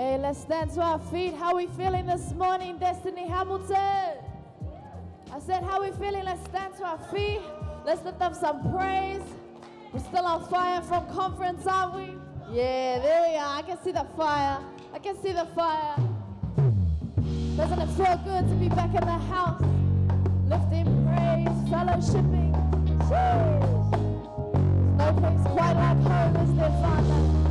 Hey, let's stand to our feet. How we feeling this morning, Destiny Hamilton? I said, how we feeling? Let's stand to our feet. Let's lift up some praise. We're still on fire from conference, aren't we? Yeah, there we are. I can see the fire. I can see the fire. Doesn't it feel good to be back in the house? Lifting praise, fellowshipping. Jeez. No place quite like home, is there, Father?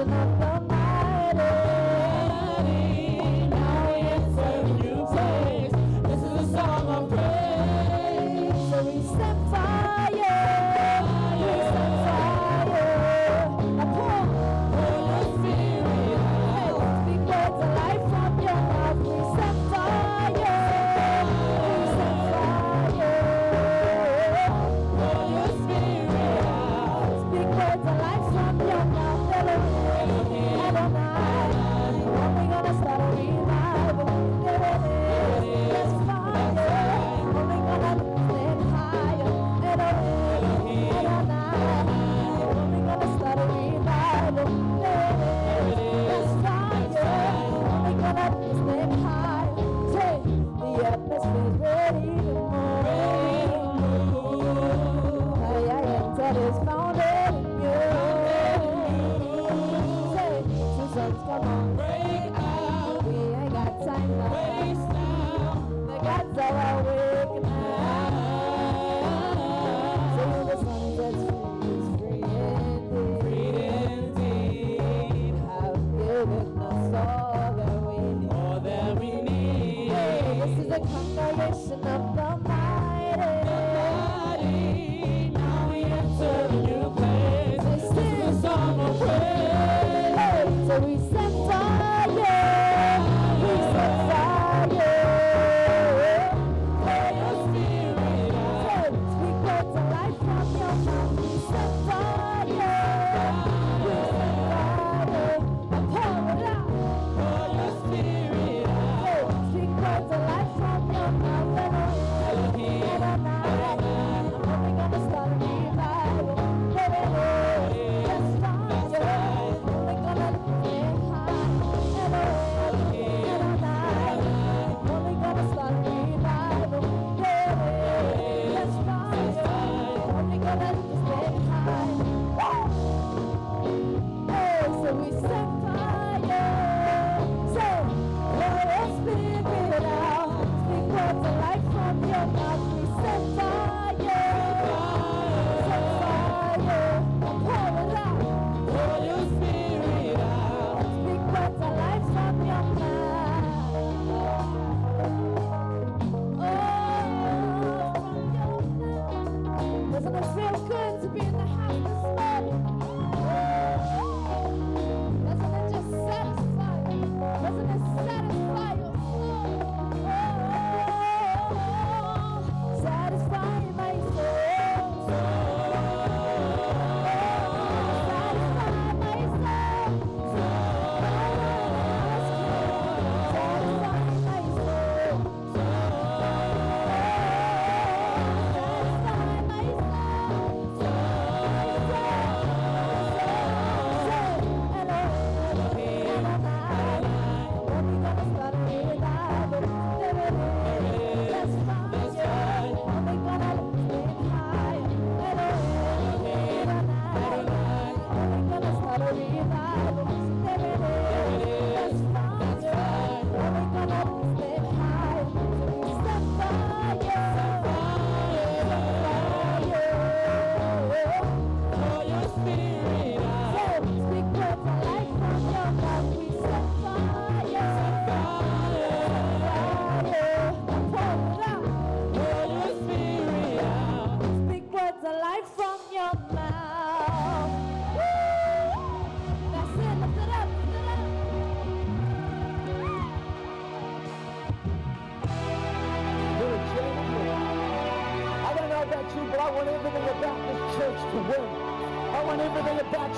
Christ and of the mighty.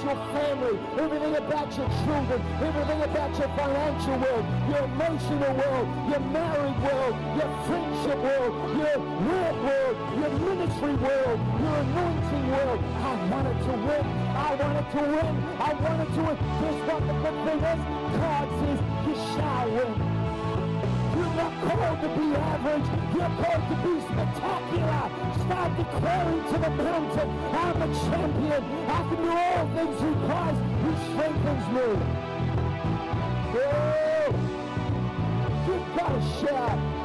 Your family, everything about your children, everything about your financial world, your emotional world, your married world, your friendship world, your work world, your ministry world, your anointing world. I want it to win. I want it to win. I want it to win. Guess what the good thing is? God says you shall win. You're not called to be average. You're called to be spectacular. Start declaring to the mountain, I'm a champion. I can do all things through Christ who strengthens me. You've got to shout.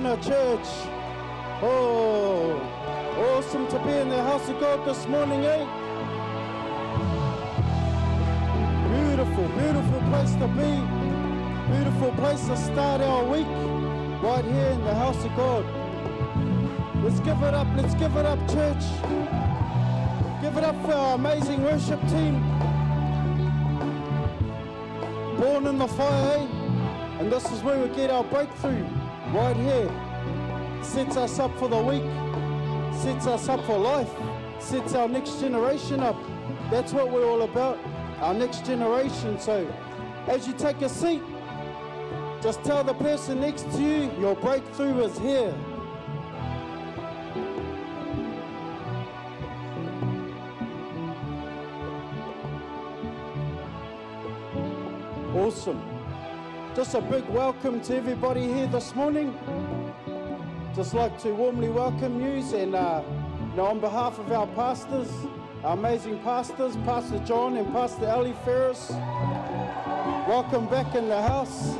Morena Church. Oh, awesome to be in the house of God this morning, eh? Beautiful, beautiful place to be. Beautiful place to start our week, right here in the house of God. Let's give it up, let's give it up, church. Give it up for our amazing worship team. Born in the fire, eh? And this is where we get our breakthrough, right here. Sets us up for the week, sets us up for life, sets our next generation up. That's what we're all about, our next generation. So as you take a seat, just tell the person next to you, your breakthrough is here. Awesome. Just a big welcome to everybody here this morning. Just like to warmly welcome you and uh, know, on behalf of our pastors, our amazing pastors, Pastor John and Pastor Ali Ferris, welcome back in the house.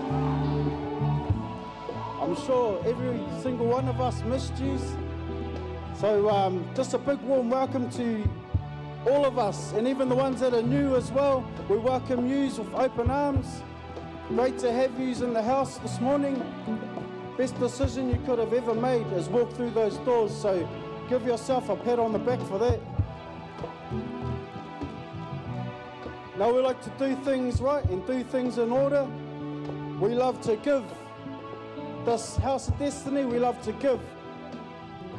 I'm sure every single one of us missed you. So um, just a big warm welcome to all of us, and even the ones that are new as well. We welcome you with open arms. Great to have you in the house this morning. Best decision you could have ever made is walk through those doors. So give yourself a pat on the back for that. Now we like to do things right and do things in order. We love to give. This House of Destiny, we love to give.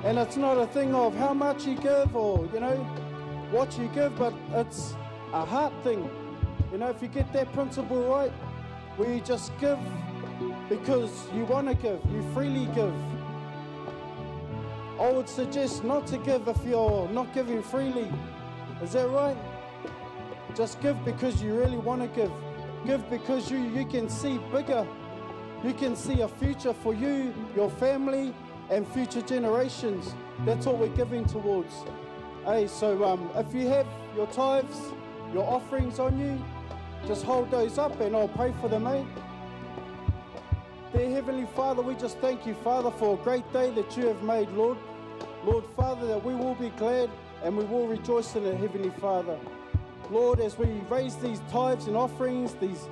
And it's not a thing of how much you give or, you know, what you give, but it's a heart thing. You know, if you get that principle right, you just give because you want to give, you freely give. I would suggest not to give if you're not giving freely. Is that right? Just give because you really want to give. Give because you, you can see bigger. You can see a future for you, your family, and future generations. That's what we're giving towards. Hey, so um, if you have your tithes, your offerings on you, just hold those up and I'll pray for them, eh? Dear Heavenly Father, we just thank you, Father, for a great day that you have made, Lord. Lord, Father, that we will be glad and we will rejoice in it, Heavenly Father. Lord, as we raise these tithes and offerings, these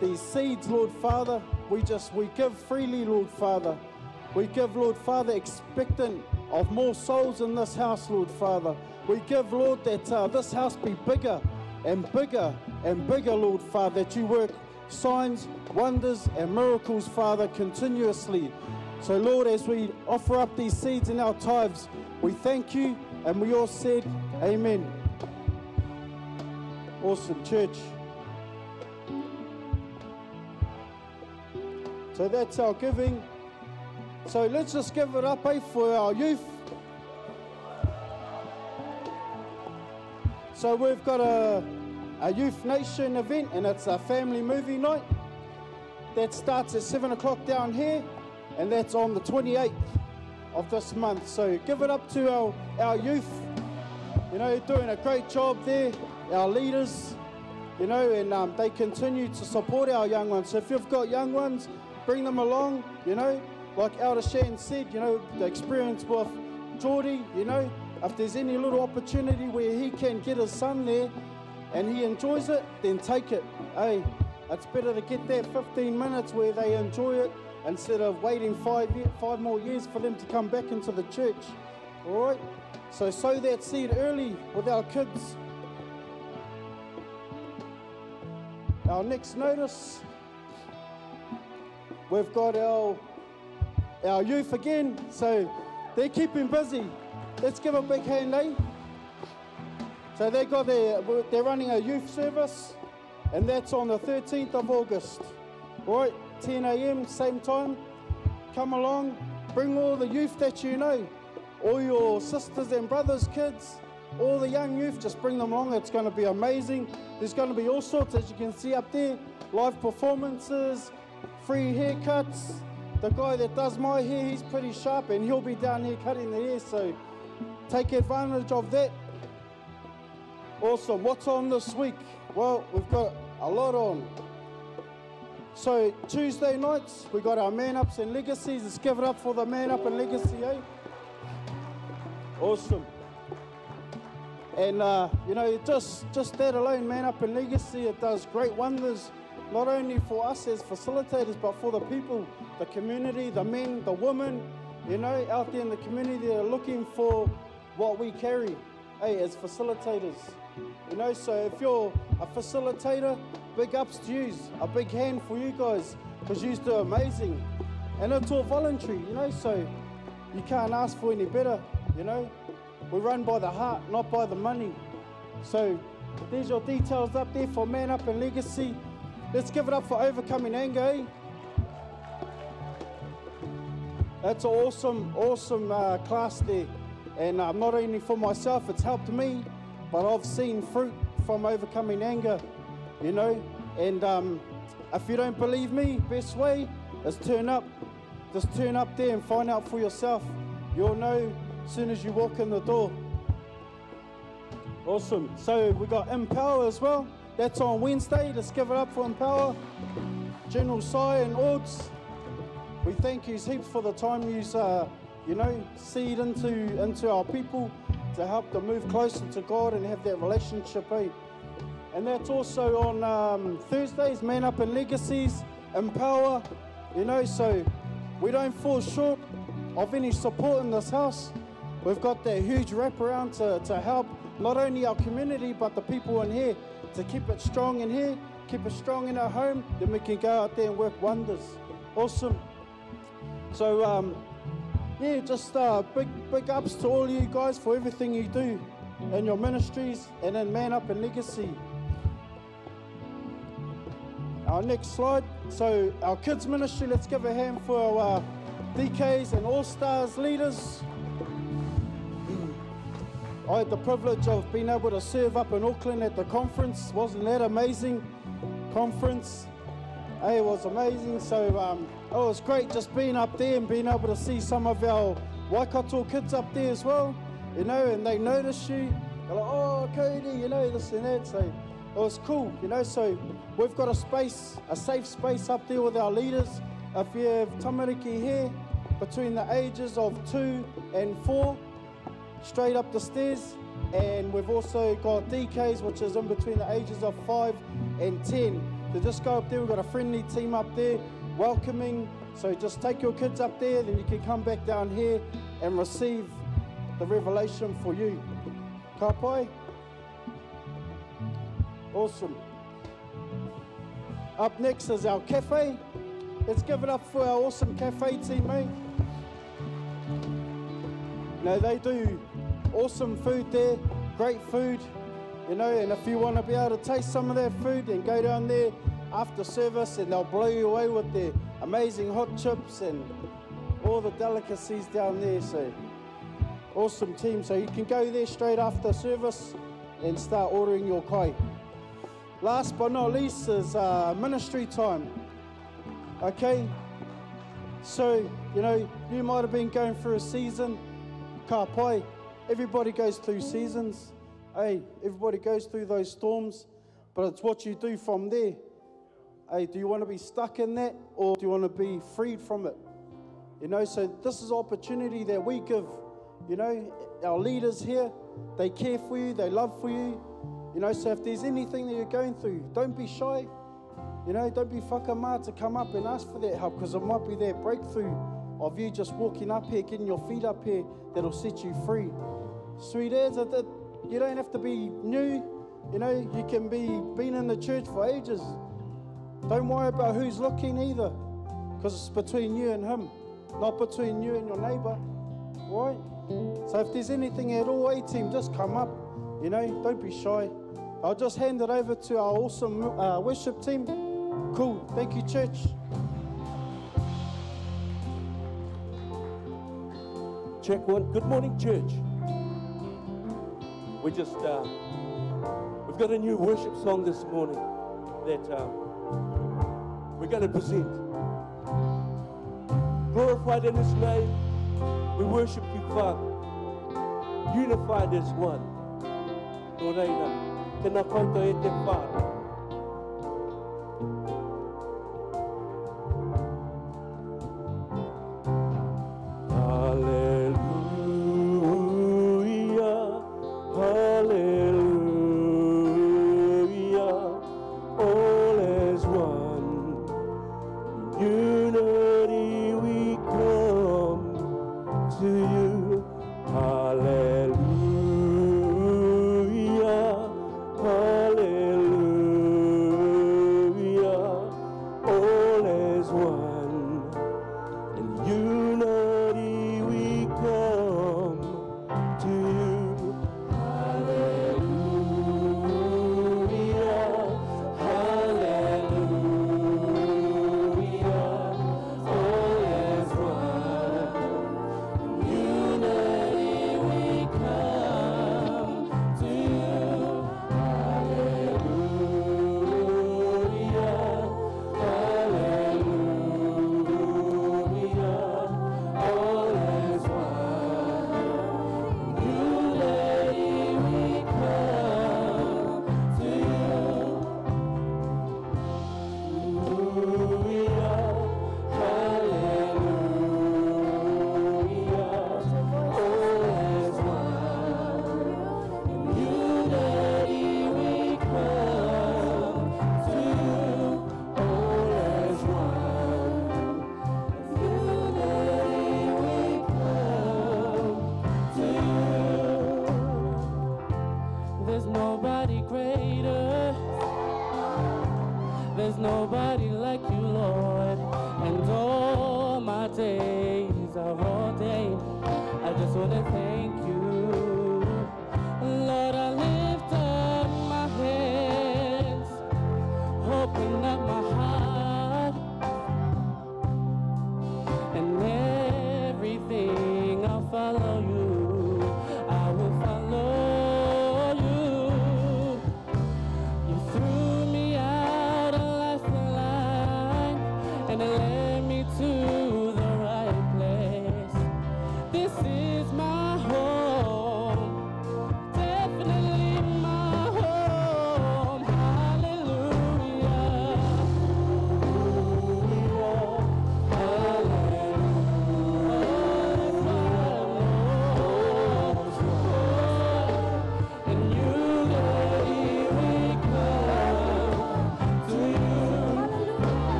these seeds, Lord Father, we just we give freely, Lord Father. We give, Lord Father, expectant of more souls in this house, Lord Father. We give, Lord, that uh, this house be bigger and bigger and bigger, Lord Father, that you work signs, wonders, and miracles, Father, continuously. So, Lord, as we offer up these seeds in our tithes, we thank you and we all said, Amen. Awesome, church. So that's our giving. So let's just give it up eh, for our youth. So we've got a, a Youth Nation event and it's a family movie night. That starts at 7 o'clock down here and that's on the 28th of this month. So give it up to our, our youth. You know, doing a great job there. Our leaders, you know, and um, they continue to support our young ones. So if you've got young ones, bring them along, you know. Like Elder Shan said, you know, the experience with Geordie, you know, if there's any little opportunity where he can get his son there and he enjoys it, then take it. Hey, it's better to get that 15 minutes where they enjoy it instead of waiting five, five more years for them to come back into the church. All right? So sow that seed early with our kids. Our next notice, we've got our our youth again, so they're keeping busy. Let's give a big hand, eh? So they got their, they're running a youth service, and that's on the 13th of August. Right, 10 a.m. same time. Come along, bring all the youth that you know, all your sisters and brothers, kids, all the young youth. Just bring them along. It's going to be amazing. There's going to be all sorts, as you can see up there, live performances, free haircuts. The guy that does my hair, he's pretty sharp, and he'll be down here cutting the hair. So take advantage of that. Awesome. What's on this week? Well, we've got a lot on. So Tuesday nights, we got our man ups and legacies. Let's give it up for the man up and legacy, eh? Awesome. And uh, you know, just just that alone, man up and legacy, it does great wonders, not only for us as facilitators, but for the people, the community, the men, the women, you know, out there in the community that are looking for what we carry, hey, as facilitators. You know, so if you're a facilitator, big ups to you, a big hand for you guys, because you do amazing. And it's all voluntary, you know, so you can't ask for any better, you know. We run by the heart, not by the money. So there's your details up there for Man Up and Legacy. Let's give it up for overcoming anger. Eh? That's an awesome, awesome uh, class there. And uh, not only for myself, it's helped me, but I've seen fruit from overcoming anger, you know. And um, if you don't believe me, best way is turn up. Just turn up there and find out for yourself. You'll know as soon as you walk in the door. Awesome. So we got Empower as well. That's on Wednesday. Let's give it up for Empower. General Sai and Ords. We thank you heaps for the time you, uh, you know, seed into into our people to help them move closer to God and have that relationship. Eh? And that's also on um, Thursdays, Man Up and Legacies, Empower. You know, so we don't fall short of any support in this house. We've got that huge wraparound to, to help not only our community but the people in here to keep it strong in here, keep it strong in our home, then we can go out there and work wonders. Awesome. So, um, yeah, just uh, big, big ups to all you guys for everything you do in your ministries and in Man Up and Legacy. Our next slide. So, our kids ministry, let's give a hand for our uh, DKs and All Stars leaders. I had the privilege of being able to serve up in Auckland at the conference. Wasn't that amazing? Conference. Hey, it was amazing. So um, Oh, it was great just being up there and being able to see some of our Waikato kids up there as well. You know, and they notice you. They're like, oh, Cody, you know, this and that. So it was cool, you know. So we've got a space, a safe space up there with our leaders. If you have tamariki here between the ages of two and four, straight up the stairs. And we've also got DKs, which is in between the ages of 5 and 10. So just go up there, we've got a friendly team up there, welcoming. So just take your kids up there, then you can come back down here and receive the revelation for you. Kapai? Awesome. Up next is our cafe. Let's give it up for our awesome cafe team, eh? mate. No, they do awesome food there, great food, you know, and if you want to be able to taste some of their food, then go down there after service and they'll blow you away with their amazing hot chips and all the delicacies down there. So, awesome team. So, you can go there straight after service and start ordering your kai. Last but not least is uh, ministry time. Okay? So, you know, you might have been going through a season ka pai. Everybody goes through seasons. Hey, everybody goes through those storms, but it's what you do from there. Hey, do you want to be stuck in that or do you want to be freed from it? You know, so this is opportunity that we give. You know, our leaders here, they care for you, they love for you. You know, so if there's anything that you're going through, don't be shy. You know, don't be whakamā to come up and ask for that help because it might be that breakthrough of you just walking up here, getting your feet up here, that'll set you free. Sweet as it, you don't have to be new. You know, you can be been in the church for ages. Don't worry about who's looking either, because it's between you and him, not between you and your neighbor. Right? So if there's anything at all, A team, just come up. You know, don't be shy. I'll just hand it over to our awesome uh, worship team. Cool. Thank you, church. Check one. Good morning, church. We just uh, we've got a new worship song this morning that uh, we're going to present. Glorified in His name, we worship you, Father. Unified as one. Reira, tēnā.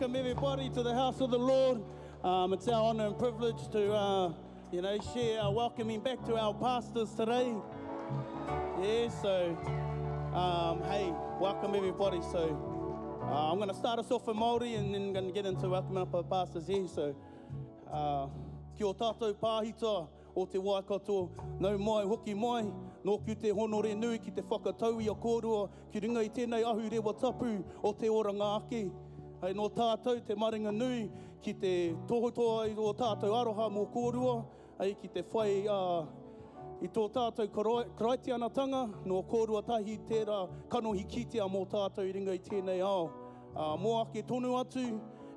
Welcome everybody to the house of the Lord. Um, it's our honor and privilege to, uh, you know, share our welcoming back to our pastors today. Yeah, so, um, hey, welcome everybody. So, uh, I'm going to start us off in Māori and then going to get into welcoming up our pastors here. So, uh, kia o tātou pāhitoa o te waikato, nau mai, hoki mai, nō ki te honore nui ki te whakatau i a kōrua, ki ringa i tēnei ahu rewa tapu o te oranga ake. Hei, no tātou te maringa nui ki te tohutoa i o tātou aroha mō kōrua, hei, ki te whai uh, i tō tātou karaitianatanga, no kōrua tahi tērā kanohi kitea mō tātou i ringa i tēnei ao. Uh, mō ake tonu atu,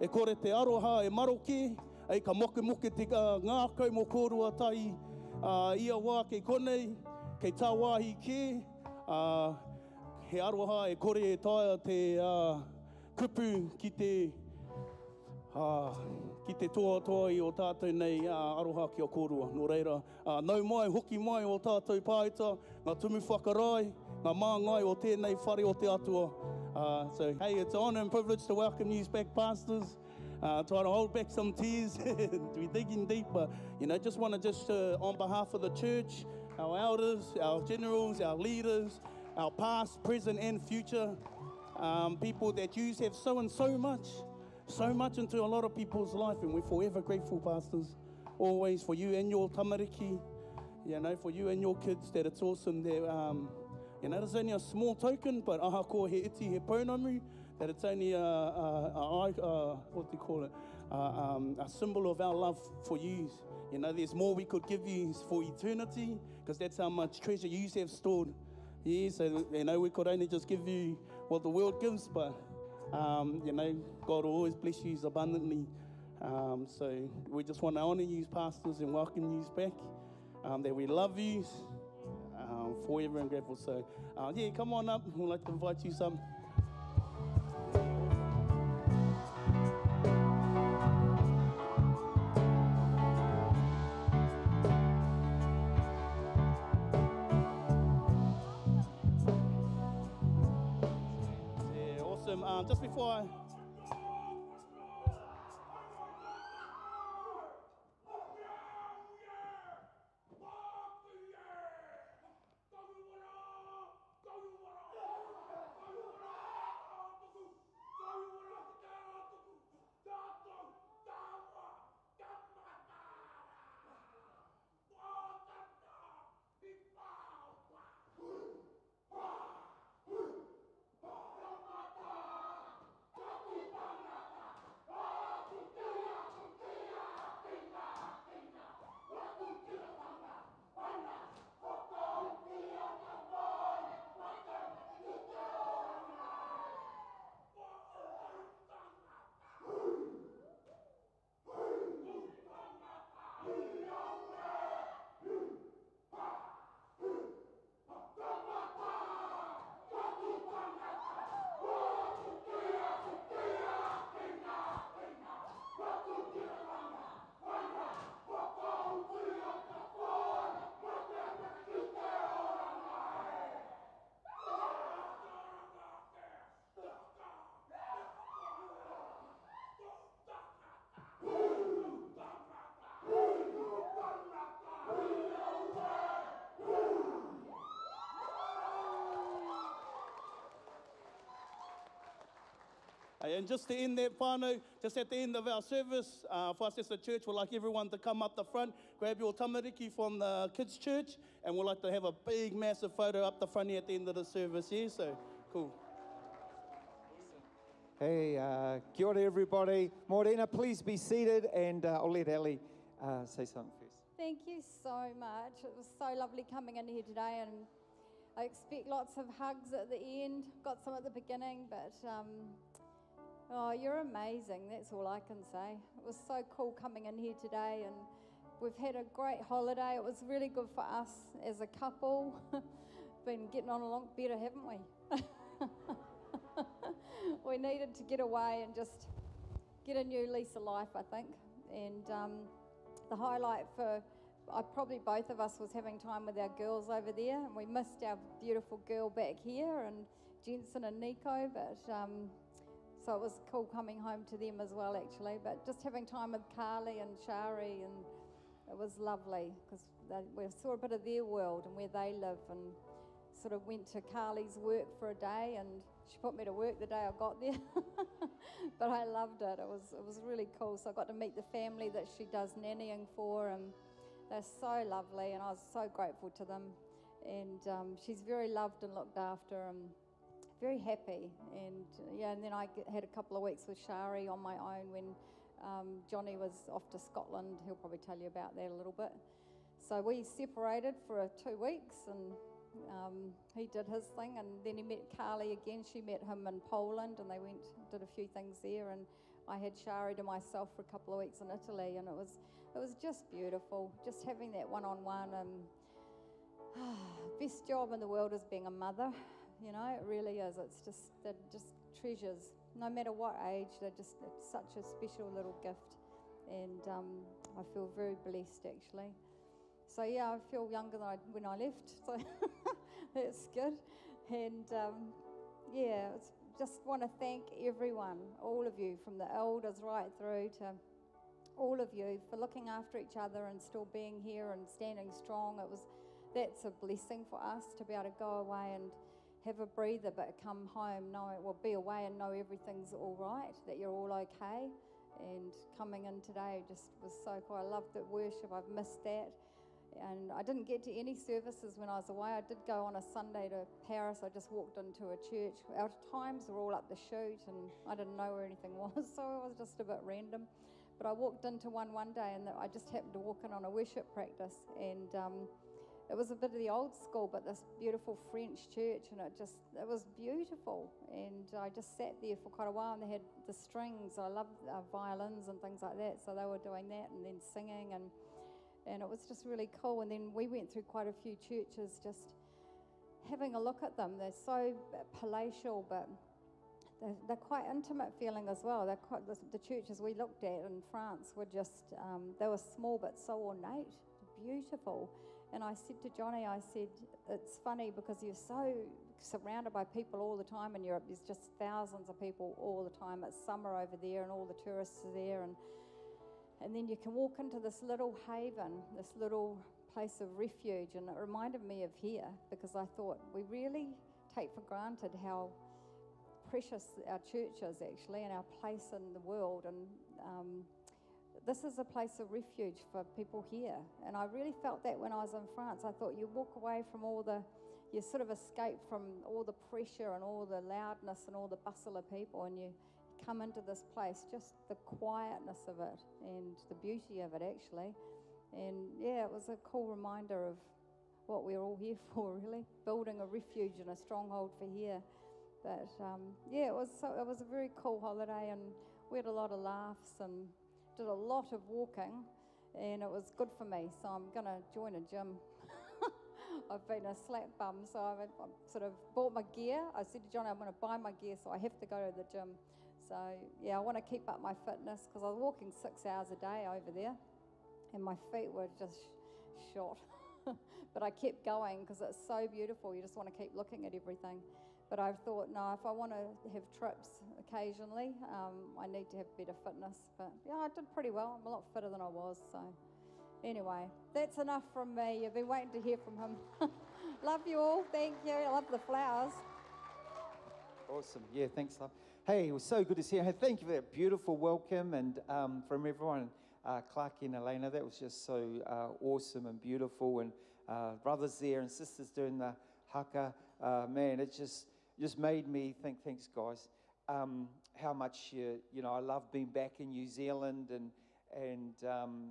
e kore te aroha e maroke, ei ka moke moke te uh, ngākau mō kōrua tahi, uh, ia wā kei konei, kei tā wāhi kē, uh, he aroha e kore e tāia te uh, kupu ki te Ah, ki te toa toa i o tātou nei uh, aroha ki o kōrua. Nō reira, uh, nau mai, hoki mai o tātou pāita, ngā tumu whakarai, ngā māngai o tēnei whare o te atua. Uh, so, hey, it's an honour and privilege to welcome you back, pastors. Uh, try to hold back some tears, to be digging deep, but, you know, just want to just, uh, on behalf of the church, our elders, our generals, our leaders, our past, present and future, um, people that you have sown so much, so much into a lot of people's life, and we're forever grateful, pastors, always for you and your tamariki, you know, for you and your kids, that it's awesome that, um, you know, it's only a small token, but ahakoa he iti he pounamu, that it's only a, a, a what do you call it, a, um, a symbol of our love for you. You know, there's more we could give you for eternity, because that's how much treasure you have stored. Yeah, so, you know, we could only just give you what the world gives, but um, you know, God will always bless you abundantly. Um, so we just want to honor you, pastors, and welcome you back. Um, that we love you um, forever and grateful. So, uh, yeah, come on up. We'd like to invite you some. And just to end that whānau, just at the end of our service, uh, for us as a church, we'd like everyone to come up the front, grab your tamariki from the kids' church, and we'd like to have a big, massive photo up the front here at the end of the service here. So, cool. Hey, uh, kia ora everybody. Morena, please be seated and uh, I'll let Ali uh, say something first. Thank you so much. It was so lovely coming in here today, and I expect lots of hugs at the end. Got some at the beginning, but um, oh, you're amazing. That's all I can say. It was so cool coming in here today, and we've had a great holiday. It was really good for us as a couple. Been getting on a lot better, haven't we? we needed to get away and just get a new lease of life, I think. And um, the highlight for I probably both of us was having time with our girls over there, and we missed our beautiful girl back here, and Jensen and Nico. But um, so it was cool coming home to them as well, actually. But just having time with Carly and Shari, and it was lovely because we saw a bit of their world and where they live, and sort of went to Carly's work for a day, and she put me to work the day I got there. but I loved it. It was it was really cool. So I got to meet the family that she does nannying for, and they're so lovely, and I was so grateful to them. And um, she's very loved and looked after, and very happy. And yeah, and then I had a couple of weeks with Shari on my own when um, Johnny was off to Scotland. He'll probably tell you about that a little bit. So we separated for two weeks, and um, he did his thing, and then he met Carly again. She met him in Poland, and they went did a few things there. And I had Shari to myself for a couple of weeks in Italy, and it was it was just beautiful, just having that one-on-one. And best job in the world is being a mother. You know, it really is. It's just they're just treasures, no matter what age. They're just such a special little gift, and um, I feel very blessed actually. So yeah, I feel younger than I, when I left, so that's good. And um, yeah, just want to thank everyone, all of you, from the elders right through to all of you, for looking after each other and still being here and standing strong. It was that's a blessing for us to be able to go away and have a breather, but come home, know well, be away and know everything's all right, that you're all okay. And coming in today just was so cool. I loved the worship. I've missed that. And I didn't get to any services when I was away. I did go on a Sunday to Paris. I just walked into a church. Our times were all up the chute, and I didn't know where anything was, so it was just a bit random. But I walked into one one day, and I just happened to walk in on a worship practice, and um, it was a bit of the old school, but this beautiful French church, and it just it was beautiful. And I just sat there for quite a while, and they had the strings. I love uh, violins and things like that, so they were doing that, and then singing and and it was just really cool. And then we went through quite a few churches just having a look at them. They're so palatial, but they're, they're quite intimate feeling as well. They're quite, the, the churches we looked at in France were just, um, they were small but so ornate, beautiful. And I said to Johnny, I said, it's funny because you're so surrounded by people all the time in Europe. There's just thousands of people all the time. It's summer over there and all the tourists are there. And and then you can walk into this little haven, this little place of refuge. And it reminded me of here because I thought we really take for granted how precious our church is actually and our place in the world. And um, this is a place of refuge for people here. And I really felt that when I was in France. I thought you walk away from all the, you sort of escape from all the pressure and all the loudness and all the bustle of people, and you come into this place, just the quietness of it and the beauty of it, actually. And yeah, it was a cool reminder of what we're all here for, really building a refuge and a stronghold for here. But um, yeah, it was so, it was a very cool holiday, and we had a lot of laughs and did a lot of walking, and it was good for me. So I'm going to join a gym. I've been a slap bum, so I've, I've, sort of bought my gear. I said to Johnny, I'm going to buy my gear, so I have to go to the gym. So, yeah, I want to keep up my fitness because I was walking six hours a day over there and my feet were just shot. but I kept going because it's so beautiful. You just want to keep looking at everything. But I've thought, no, if I want to have trips occasionally, um, I need to have better fitness. But yeah, I did pretty well. I'm a lot fitter than I was. So, anyway, that's enough from me. You've been waiting to hear from him. love you all. Thank you. I love the flowers. Awesome. Yeah, thanks, love. Hey, it was so good to see you. Hey, thank you for that beautiful welcome and um, from everyone, uh, Clark and Elena. That was just so uh, awesome and beautiful. And uh, brothers there and sisters doing the haka. Uh, man, it just just made me think. Thanks, guys. Um, how much you know I love being back in New Zealand and and um,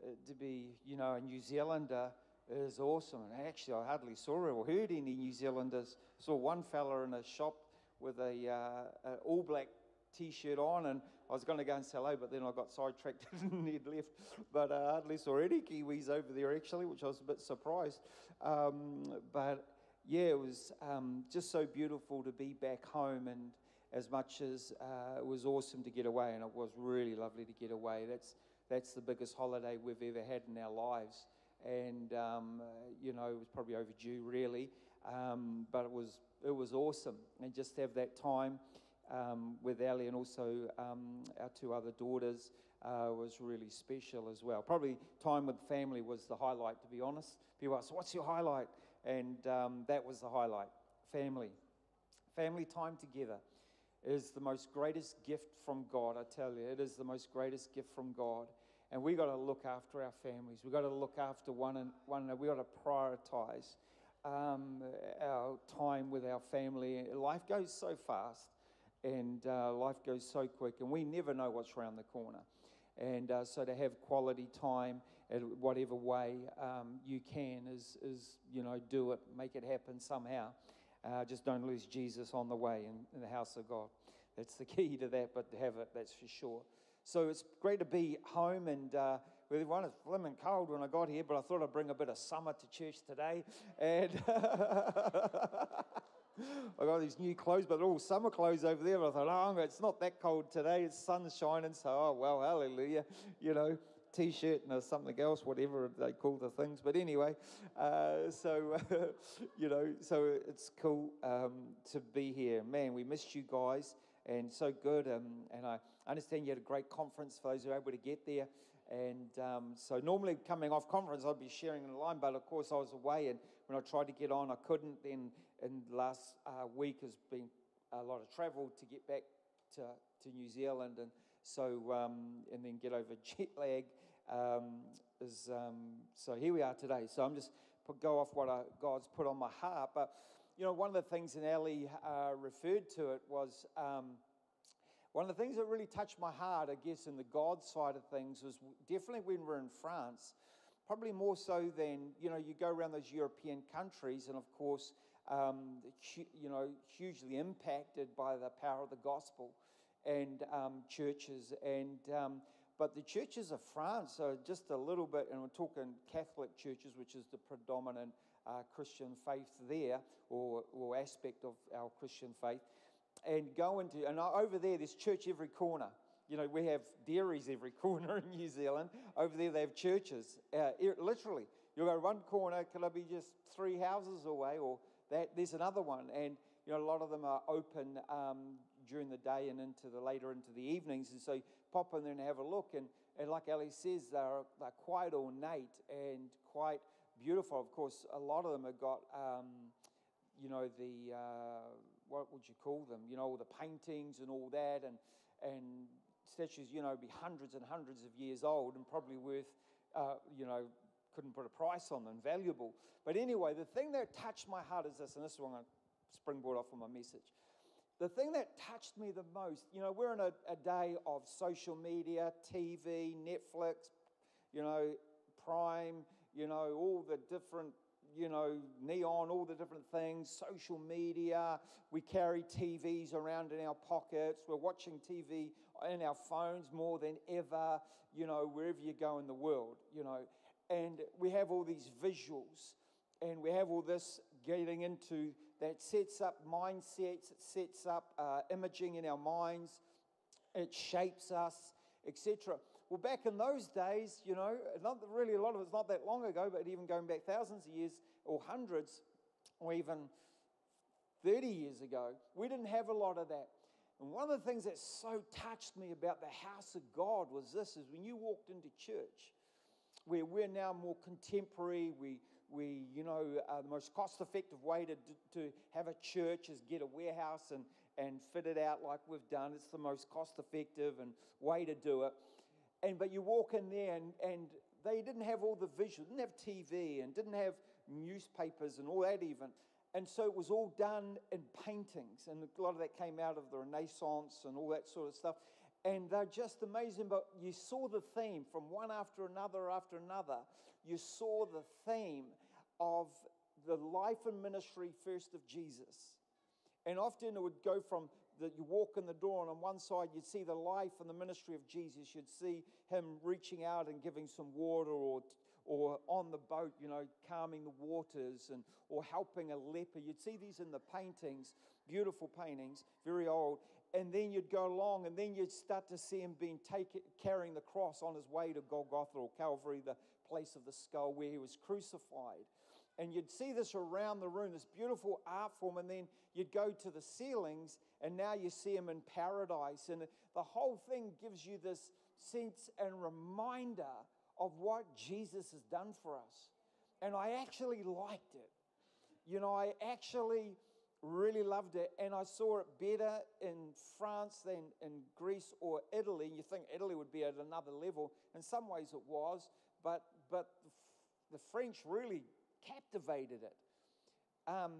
uh, to be you know a New Zealander is awesome. And actually, I hardly saw or heard any New Zealanders. saw one fella in a shop with a, uh, all black t-shirt on and I was going to go and say hello but then I got sidetracked and he'd left but uh, hardly saw any Kiwis over there actually which I was a bit surprised um, but yeah it was um, just so beautiful to be back home and as much as uh, it was awesome to get away and it was really lovely to get away that's that's the biggest holiday we've ever had in our lives. And, um, uh, you know, it was probably overdue, really. Um, but it was, it was awesome. And just to have that time um, with Ali and also um, our two other daughters uh, was really special as well. Probably time with family was the highlight, to be honest. People ask, What's your highlight? And um, that was the highlight family. Family time together is the most greatest gift from God, I tell you. It is the most greatest gift from God. And we got to look after our families. We've got to look after one and one another. We've got to prioritize um, our time with our family. Life goes so fast and uh, life goes so quick, and we never know what's around the corner. And uh, so to have quality time at whatever way um, you can is, is, you know, do it, make it happen somehow. Uh, just don't lose Jesus on the way in, in, the house of God. That's the key to that, but to have it, that's for sure. So it's great to be home and uh, with everyone. It's flimming cold when I got here, but I thought I'd bring a bit of summer to church today. And I got these new clothes, but they're all summer clothes over there. But I thought, oh, it's not that cold today. It's sun shining, so oh well, hallelujah. You know, t-shirt and something else, whatever they call the things. But anyway, uh, so you know, so it's cool um, to be here. Man, we missed you guys, and so good. Um, and I understand you had a great conference for those who were able to get there. And um, so normally coming off conference, I'd be sharing in the line, but of course I was away, and when I tried to get on, I couldn't. Then in the last uh, week has been a lot of travel to get back to, to New Zealand, and so um, and then get over jet lag. Um, is um, so here we are today. So I'm just put, go off what I, God's put on my heart, but you know one of the things, and Ellie uh, referred to it was. Um, one of the things that really touched my heart, I guess, in the God side of things was definitely when we're in France, probably more so than, you know, you go around those European countries, and of course, um, you know, hugely impacted by the power of the gospel and um, churches. And um, but the churches of France are just a little bit, and we're talking Catholic churches, which is the predominant uh, Christian faith there, or, or aspect of our Christian faith and go into, and over there, there's church every corner. You know, we have dairies every corner in New Zealand. Over there, they have churches. Uh, literally, you go one corner, could I be just three houses away, or that there's another one, and you know, a lot of them are open um, during the day and into the later into the evenings, and so pop in there and have a look. And, and like Ellie says, they're, they're quite ornate and quite beautiful. Of course, a lot of them have got, um, you know, the uh, what would you call them? You know, all the paintings and all that, and and statues, you know, be hundreds and hundreds of years old and probably worth, uh, you know, couldn't put a price on them, valuable. But anyway, the thing that touched my heart is this, and this is what I'm going to springboard off on my message. The thing that touched me the most, you know, we're in a, a day of social media, TV, Netflix, you know, Prime, you know, all the different you know, neon, all the different things, social media. We carry TVs around in our pockets. We're watching TV in our phones more than ever, you know, wherever you go in the world, you know. And we have all these visuals and we have all this getting into that sets up mindsets, it sets up uh, imaging in our minds, it shapes us, etc. Well, back in those days, you know, not really a lot of it's not that long ago, but even going back thousands of years or hundreds or even 30 years ago, we didn't have a lot of that. And one of the things that so touched me about the house of God was this is when you walked into church, where we're now more contemporary, we, we you know, uh, the most cost effective way to, to have a church is get a warehouse and, and fit it out like we've done. It's the most cost effective and way to do it. And but you walk in there and, and they didn't have all the visual, didn't have TV and didn't have newspapers and all that even. And so it was all done in paintings, and a lot of that came out of the Renaissance and all that sort of stuff. And they're just amazing. But you saw the theme from one after another after another. You saw the theme of the life and ministry first of Jesus. And often it would go from that you walk in the door, and on one side you'd see the life and the ministry of Jesus. You'd see him reaching out and giving some water or, or on the boat, you know, calming the waters and or helping a leper. You'd see these in the paintings, beautiful paintings, very old. And then you'd go along, and then you'd start to see him being taken, carrying the cross on his way to Golgotha or Calvary, the place of the skull where he was crucified. And you'd see this around the room, this beautiful art form, and then you'd go to the ceilings, and now you see him in paradise. And the whole thing gives you this sense and reminder of what Jesus has done for us. And I actually liked it. You know, I actually really loved it. And I saw it better in France than in Greece or Italy. You think Italy would be at another level. In some ways it was, but, but the French really captivated it. Um,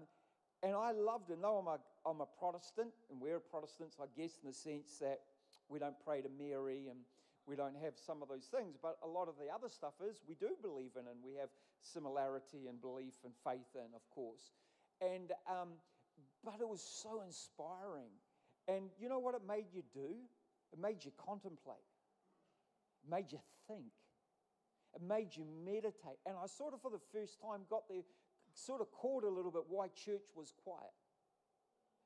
and I loved it. No, I'm a, I'm a Protestant, and we're Protestants, I guess, in the sense that we don't pray to Mary and we don't have some of those things, but a lot of the other stuff is we do believe in, and we have similarity and belief and faith in, of course. And um, but it was so inspiring, and you know what it made you do? It made you contemplate, it made you think, it made you meditate. And I sort of, for the first time, got the sort of caught a little bit why church was quiet,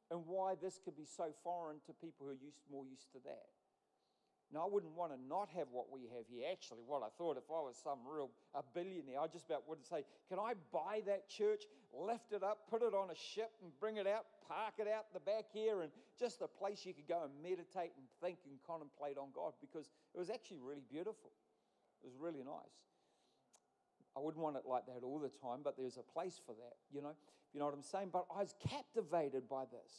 and why this could be so foreign to people who are used more used to that. Now, I wouldn't want to not have what we have here. Actually, what I thought, if I was some real a billionaire, I just about would say, Can I buy that church, lift it up, put it on a ship, and bring it out, park it out the back here, and just a place you could go and meditate and think and contemplate on God? Because it was actually really beautiful. It was really nice. I wouldn't want it like that all the time, but there's a place for that, you know? You know what I'm saying? But I was captivated by this.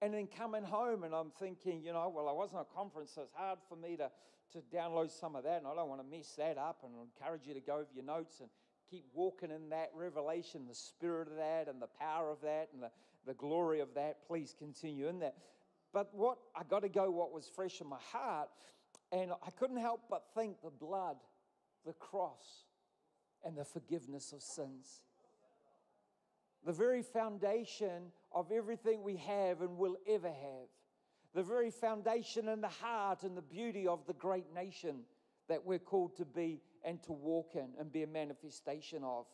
And then coming home, and I'm thinking, you know, well, I wasn't at a conference, so it's hard for me to, to download some of that, and I don't want to mess that up. And I encourage you to go over your notes and keep walking in that revelation, the spirit of that, and the power of that, and the, the glory of that. Please continue in that. But what I got to go, what was fresh in my heart, and I couldn't help but think the blood, the cross, and the forgiveness of sins the very foundation of everything we have and will ever have, the very foundation and the heart and the beauty of the great nation that we're called to be and to walk in and be a manifestation of.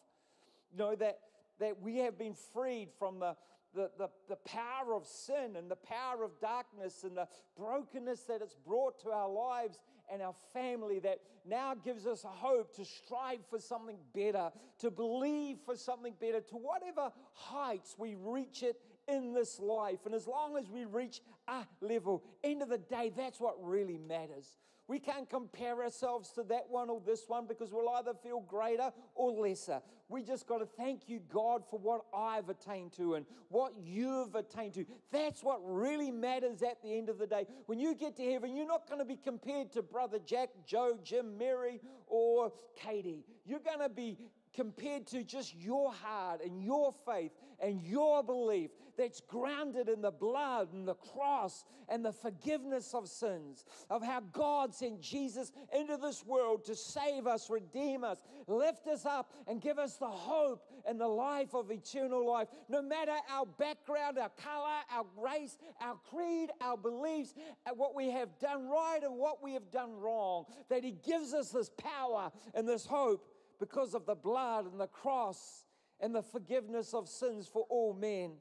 You know, that, that we have been freed from the, the, the, the power of sin and the power of darkness and the brokenness that it's brought to our lives and our family that now gives us a hope to strive for something better, to believe for something better, to whatever heights we reach it in this life. And as long as we reach a level, end of the day, that's what really matters. We can't compare ourselves to that one or this one because we'll either feel greater or lesser. We just got to thank you, God, for what I've attained to and what you've attained to. That's what really matters at the end of the day. When you get to heaven, you're not going to be compared to Brother Jack, Joe, Jim, Mary, or Katie. You're going to be compared to just your heart and your faith and your belief that's grounded in the blood and the cross and the forgiveness of sins, of how God sent Jesus into this world to save us, redeem us, lift us up, and give us the hope and the life of eternal life. No matter our background, our color, our race, our creed, our beliefs, what we have done right and what we have done wrong, that He gives us this power and this hope because of the blood and the cross and the forgiveness of sins for all men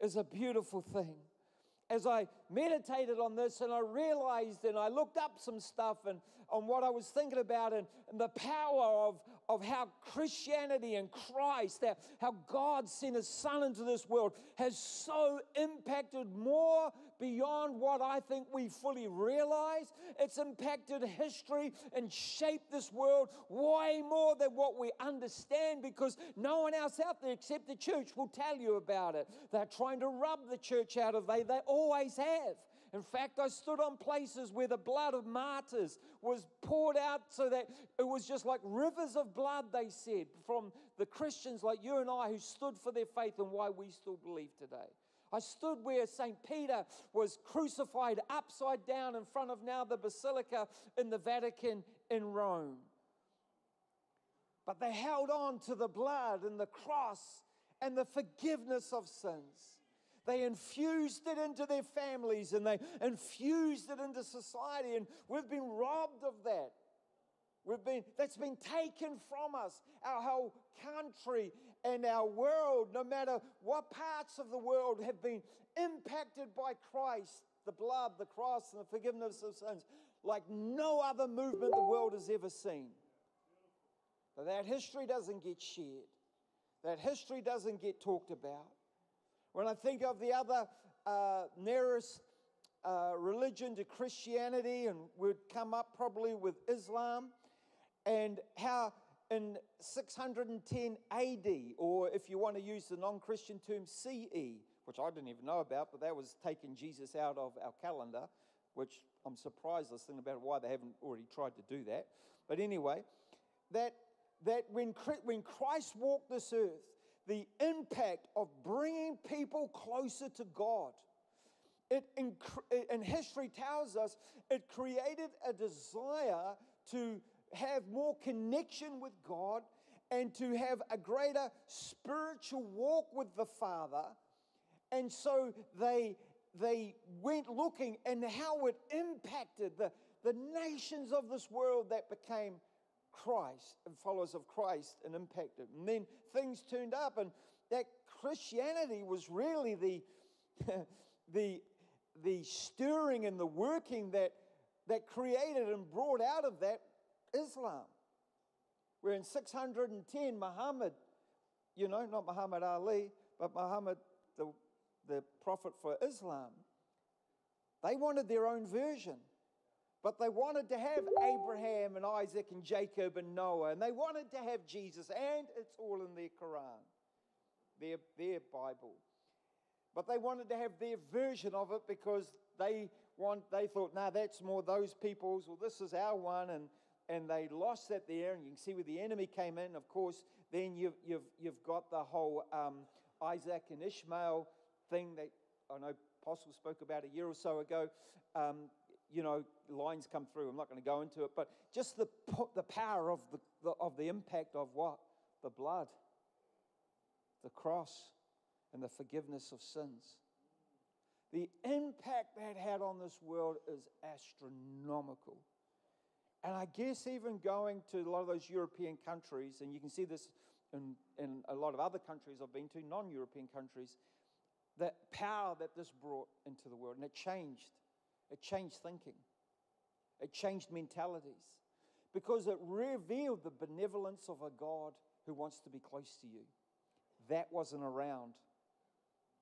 is a beautiful thing. As I meditated on this and I realized and I looked up some stuff and on what I was thinking about and, and the power of, of how Christianity and Christ, that how God sent his son into this world has so impacted more beyond what I think we fully realize. It's impacted history and shaped this world way more than what we understand because no one else out there except the church will tell you about it. They're trying to rub the church out of they, they always have. In fact, I stood on places where the blood of martyrs was poured out so that it was just like rivers of blood, they said, from the Christians like you and I who stood for their faith and why we still believe today. I stood where St. Peter was crucified upside down in front of now the Basilica in the Vatican in Rome. But they held on to the blood and the cross and the forgiveness of sins. They infused it into their families and they infused it into society, and we've been robbed of that. We've been, that's been taken from us, our whole country and our world, no matter what parts of the world have been impacted by Christ, the blood, the cross, and the forgiveness of sins, like no other movement the world has ever seen. But that history doesn't get shared, that history doesn't get talked about. When I think of the other uh, nearest uh, religion to Christianity, and we'd come up probably with Islam, and how in 610 AD, or if you want to use the non Christian term CE, which I didn't even know about, but that was taking Jesus out of our calendar, which I'm surprised I was thinking about why they haven't already tried to do that. But anyway, that, that when, when Christ walked this earth, the impact of bringing people closer to God, it in, in history tells us it created a desire to have more connection with God and to have a greater spiritual walk with the Father. And so they, they went looking and how it impacted the, the nations of this world that became Christ and followers of Christ and impacted. And then things turned up, and that Christianity was really the, the, the stirring and the working that, that created and brought out of that Islam. Where in 610, Muhammad, you know, not Muhammad Ali, but Muhammad, the, the prophet for Islam, they wanted their own version. But they wanted to have Abraham and Isaac and Jacob and Noah, and they wanted to have Jesus, and it's all in their Quran, their, their Bible. But they wanted to have their version of it because they want they thought, nah, that's more those people's, well, this is our one, and and they lost that there. And you can see where the enemy came in. Of course, then you've, you've, you've got the whole um, Isaac and Ishmael thing that I know Apostle spoke about a year or so ago. Um, you know, lines come through. I'm not going to go into it, but just the, the power of the, the, of the impact of what? The blood, the cross, and the forgiveness of sins. The impact that had on this world is astronomical. And I guess even going to a lot of those European countries, and you can see this in, in a lot of other countries I've been to, non European countries, that power that this brought into the world. And it changed. It changed thinking, it changed mentalities because it revealed the benevolence of a God who wants to be close to you. That wasn't around,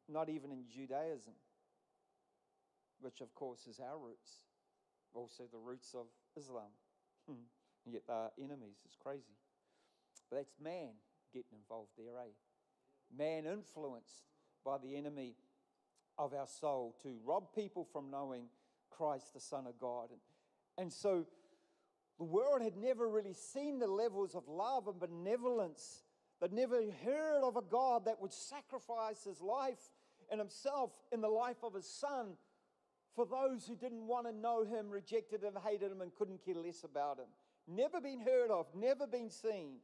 not even in Judaism, which of course is our roots, also the roots of Islam. Hmm. And yet they're enemies. It's crazy. But that's man getting involved there, eh? Man influenced by the enemy of our soul to rob people from knowing Christ, the Son of God. And, and so the world had never really seen the levels of love and benevolence. They'd never heard of a God that would sacrifice his life and himself in the life of his son for those who didn't want to know him, rejected him, hated him, and couldn't care less about him. Never been heard of, never been seen.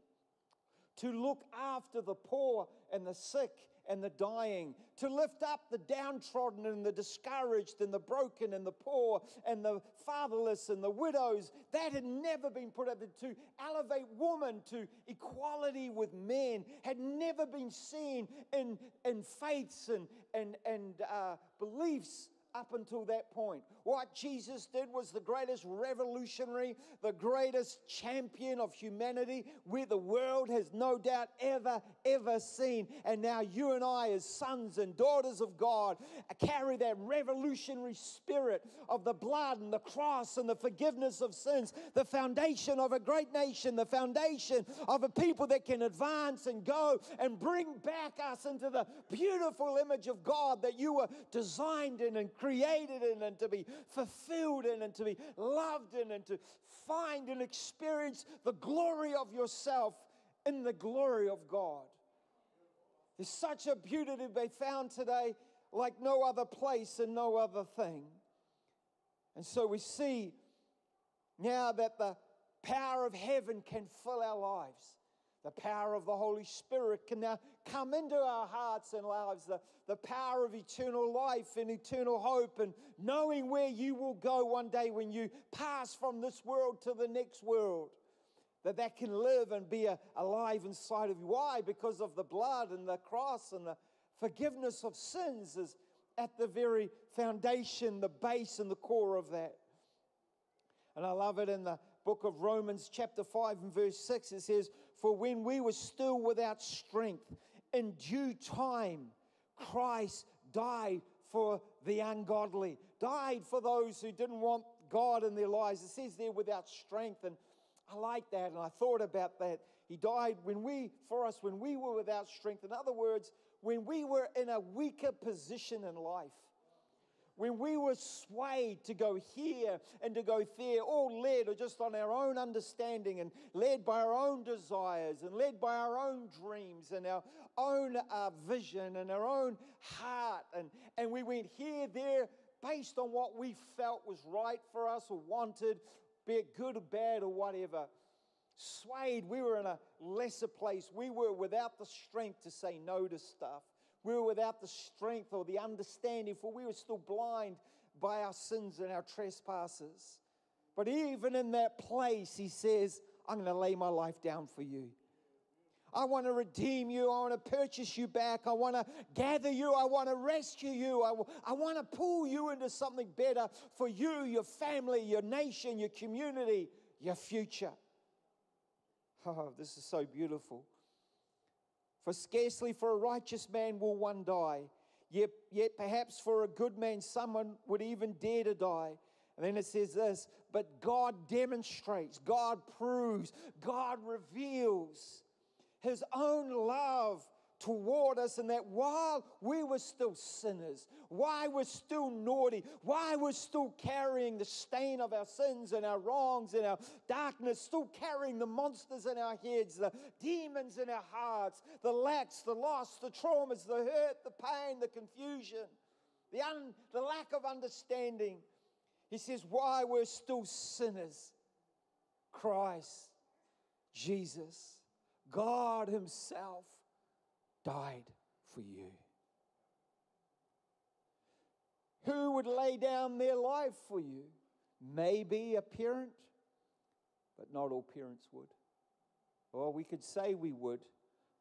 To look after the poor and the sick and the dying, to lift up the downtrodden and the discouraged and the broken and the poor and the fatherless and the widows. That had never been put up to elevate woman to equality with men, had never been seen in, in faiths and, and, and uh, beliefs up until that point. What Jesus did was the greatest revolutionary, the greatest champion of humanity, where the world has no doubt ever, ever seen. And now you and I, as sons and daughters of God, carry that revolutionary spirit of the blood and the cross and the forgiveness of sins, the foundation of a great nation, the foundation of a people that can advance and go and bring back us into the beautiful image of God that you were designed in and created in and to be fulfilled in and to be loved in and to find and experience the glory of yourself in the glory of God. There's such a beauty to be found today like no other place and no other thing. And so we see now that the power of heaven can fill our lives. The power of the Holy Spirit can now come into our hearts and lives. The, the power of eternal life and eternal hope, and knowing where you will go one day when you pass from this world to the next world. that that can live and be a, alive inside of you. Why? Because of the blood and the cross and the forgiveness of sins is at the very foundation, the base, and the core of that. And I love it in the book of Romans, chapter 5, and verse 6. It says, For when we were still without strength, in due time, Christ died for the ungodly, died for those who didn't want God in their lives. It says there without strength. And I like that. And I thought about that. He died when we, for us, when we were without strength. In other words, when we were in a weaker position in life when we were swayed to go here and to go there, all led or just on our own understanding and led by our own desires and led by our own dreams and our own uh, vision and our own heart. And, and we went here, there, based on what we felt was right for us or wanted, be it good or bad or whatever. Swayed, we were in a lesser place. We were without the strength to say no to stuff. We were without the strength or the understanding, for we were still blind by our sins and our trespasses. But even in that place, he says, I'm going to lay my life down for you. I want to redeem you. I want to purchase you back. I want to gather you. I want to rescue you. I, want to pull you into something better for you, your family, your nation, your community, your future. Oh, this is so beautiful. For scarcely for a righteous man will one die, yet, yet perhaps for a good man someone would even dare to die. And then it says this, but God demonstrates, God proves, God reveals his own love toward us, and that while we were still sinners, why we're still naughty, why we're still carrying the stain of our sins and our wrongs and our darkness, still carrying the monsters in our heads, the demons in our hearts, the lacks, the loss, the traumas, the hurt, the pain, the confusion, the, un, the lack of understanding. He says, Why we're still sinners, Christ, Jesus, God Himself died for you. Who would lay down their life for you? Maybe a parent, but not all parents would. Or we could say we would,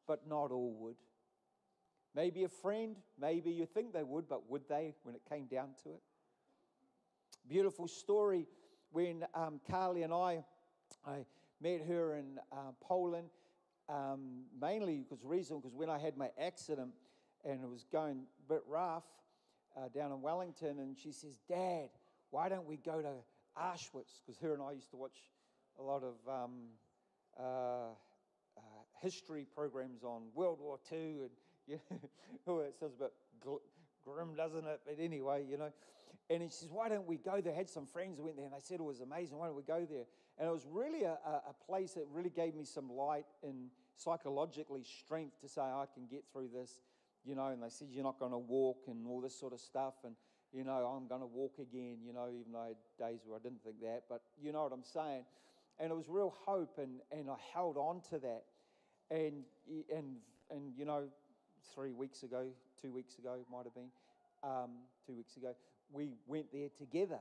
but not all would. Maybe a friend, maybe you think they would, but would they when it came down to it? Beautiful story when um, Carly and I, I met her in uh, Poland um, mainly because reason because when I had my accident and it was going a bit rough uh, down in Wellington, and she says, "Dad, why don't we go to Auschwitz?" Because her and I used to watch a lot of um, uh, uh, history programs on World War II, and yeah, oh, it sounds a bit gl- grim, doesn't it? But anyway, you know. And she says, Why don't we go there? I had some friends went there and they said it was amazing. Why don't we go there? And it was really a, a place that really gave me some light and psychologically strength to say, I can get through this, you know. And they said, You're not going to walk and all this sort of stuff. And, you know, I'm going to walk again, you know, even though I had days where I didn't think that. But you know what I'm saying? And it was real hope, and, and I held on to that. And, and, and, you know, three weeks ago, two weeks ago, might have been, um, two weeks ago, we went there together.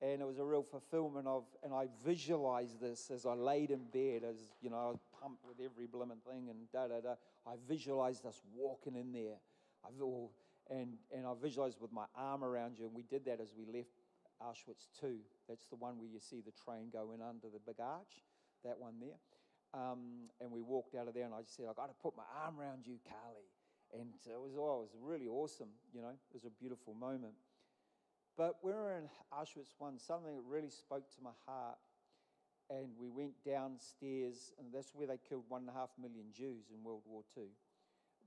And it was a real fulfillment of, and I visualized this as I laid in bed, as you know, I was pumped with every blooming thing and da da da. I visualized us walking in there. I, and, and I visualized with my arm around you, and we did that as we left Auschwitz 2. That's the one where you see the train going under the big arch, that one there. Um, and we walked out of there, and I just said, I got to put my arm around you, Carly. And it was, oh, it was really awesome, you know, it was a beautiful moment. But when we were in Auschwitz 1, something that really spoke to my heart. And we went downstairs, and that's where they killed one and a half million Jews in World War II.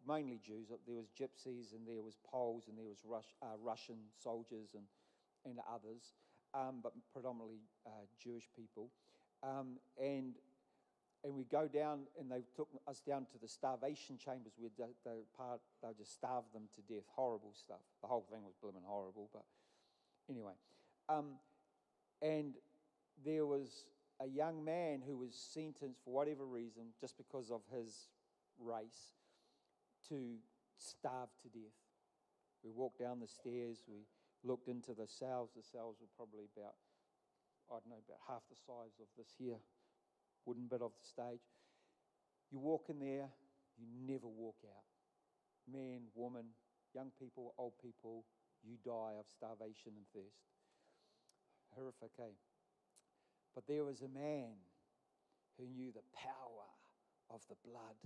Mainly Jews. There was gypsies, and there was Poles, and there was uh, Russian soldiers, and, and others, um, but predominantly uh, Jewish people. Um, and and we go down, and they took us down to the starvation chambers where they, they, part, they just starved them to death. Horrible stuff. The whole thing was blooming horrible, but Anyway, um, and there was a young man who was sentenced for whatever reason, just because of his race, to starve to death. We walked down the stairs, we looked into the cells. The cells were probably about, I don't know, about half the size of this here. wooden bit of the stage. You walk in there, you never walk out. Man, woman, young people, old people, you die of starvation and thirst. Horrific, eh? But there was a man who knew the power of the blood,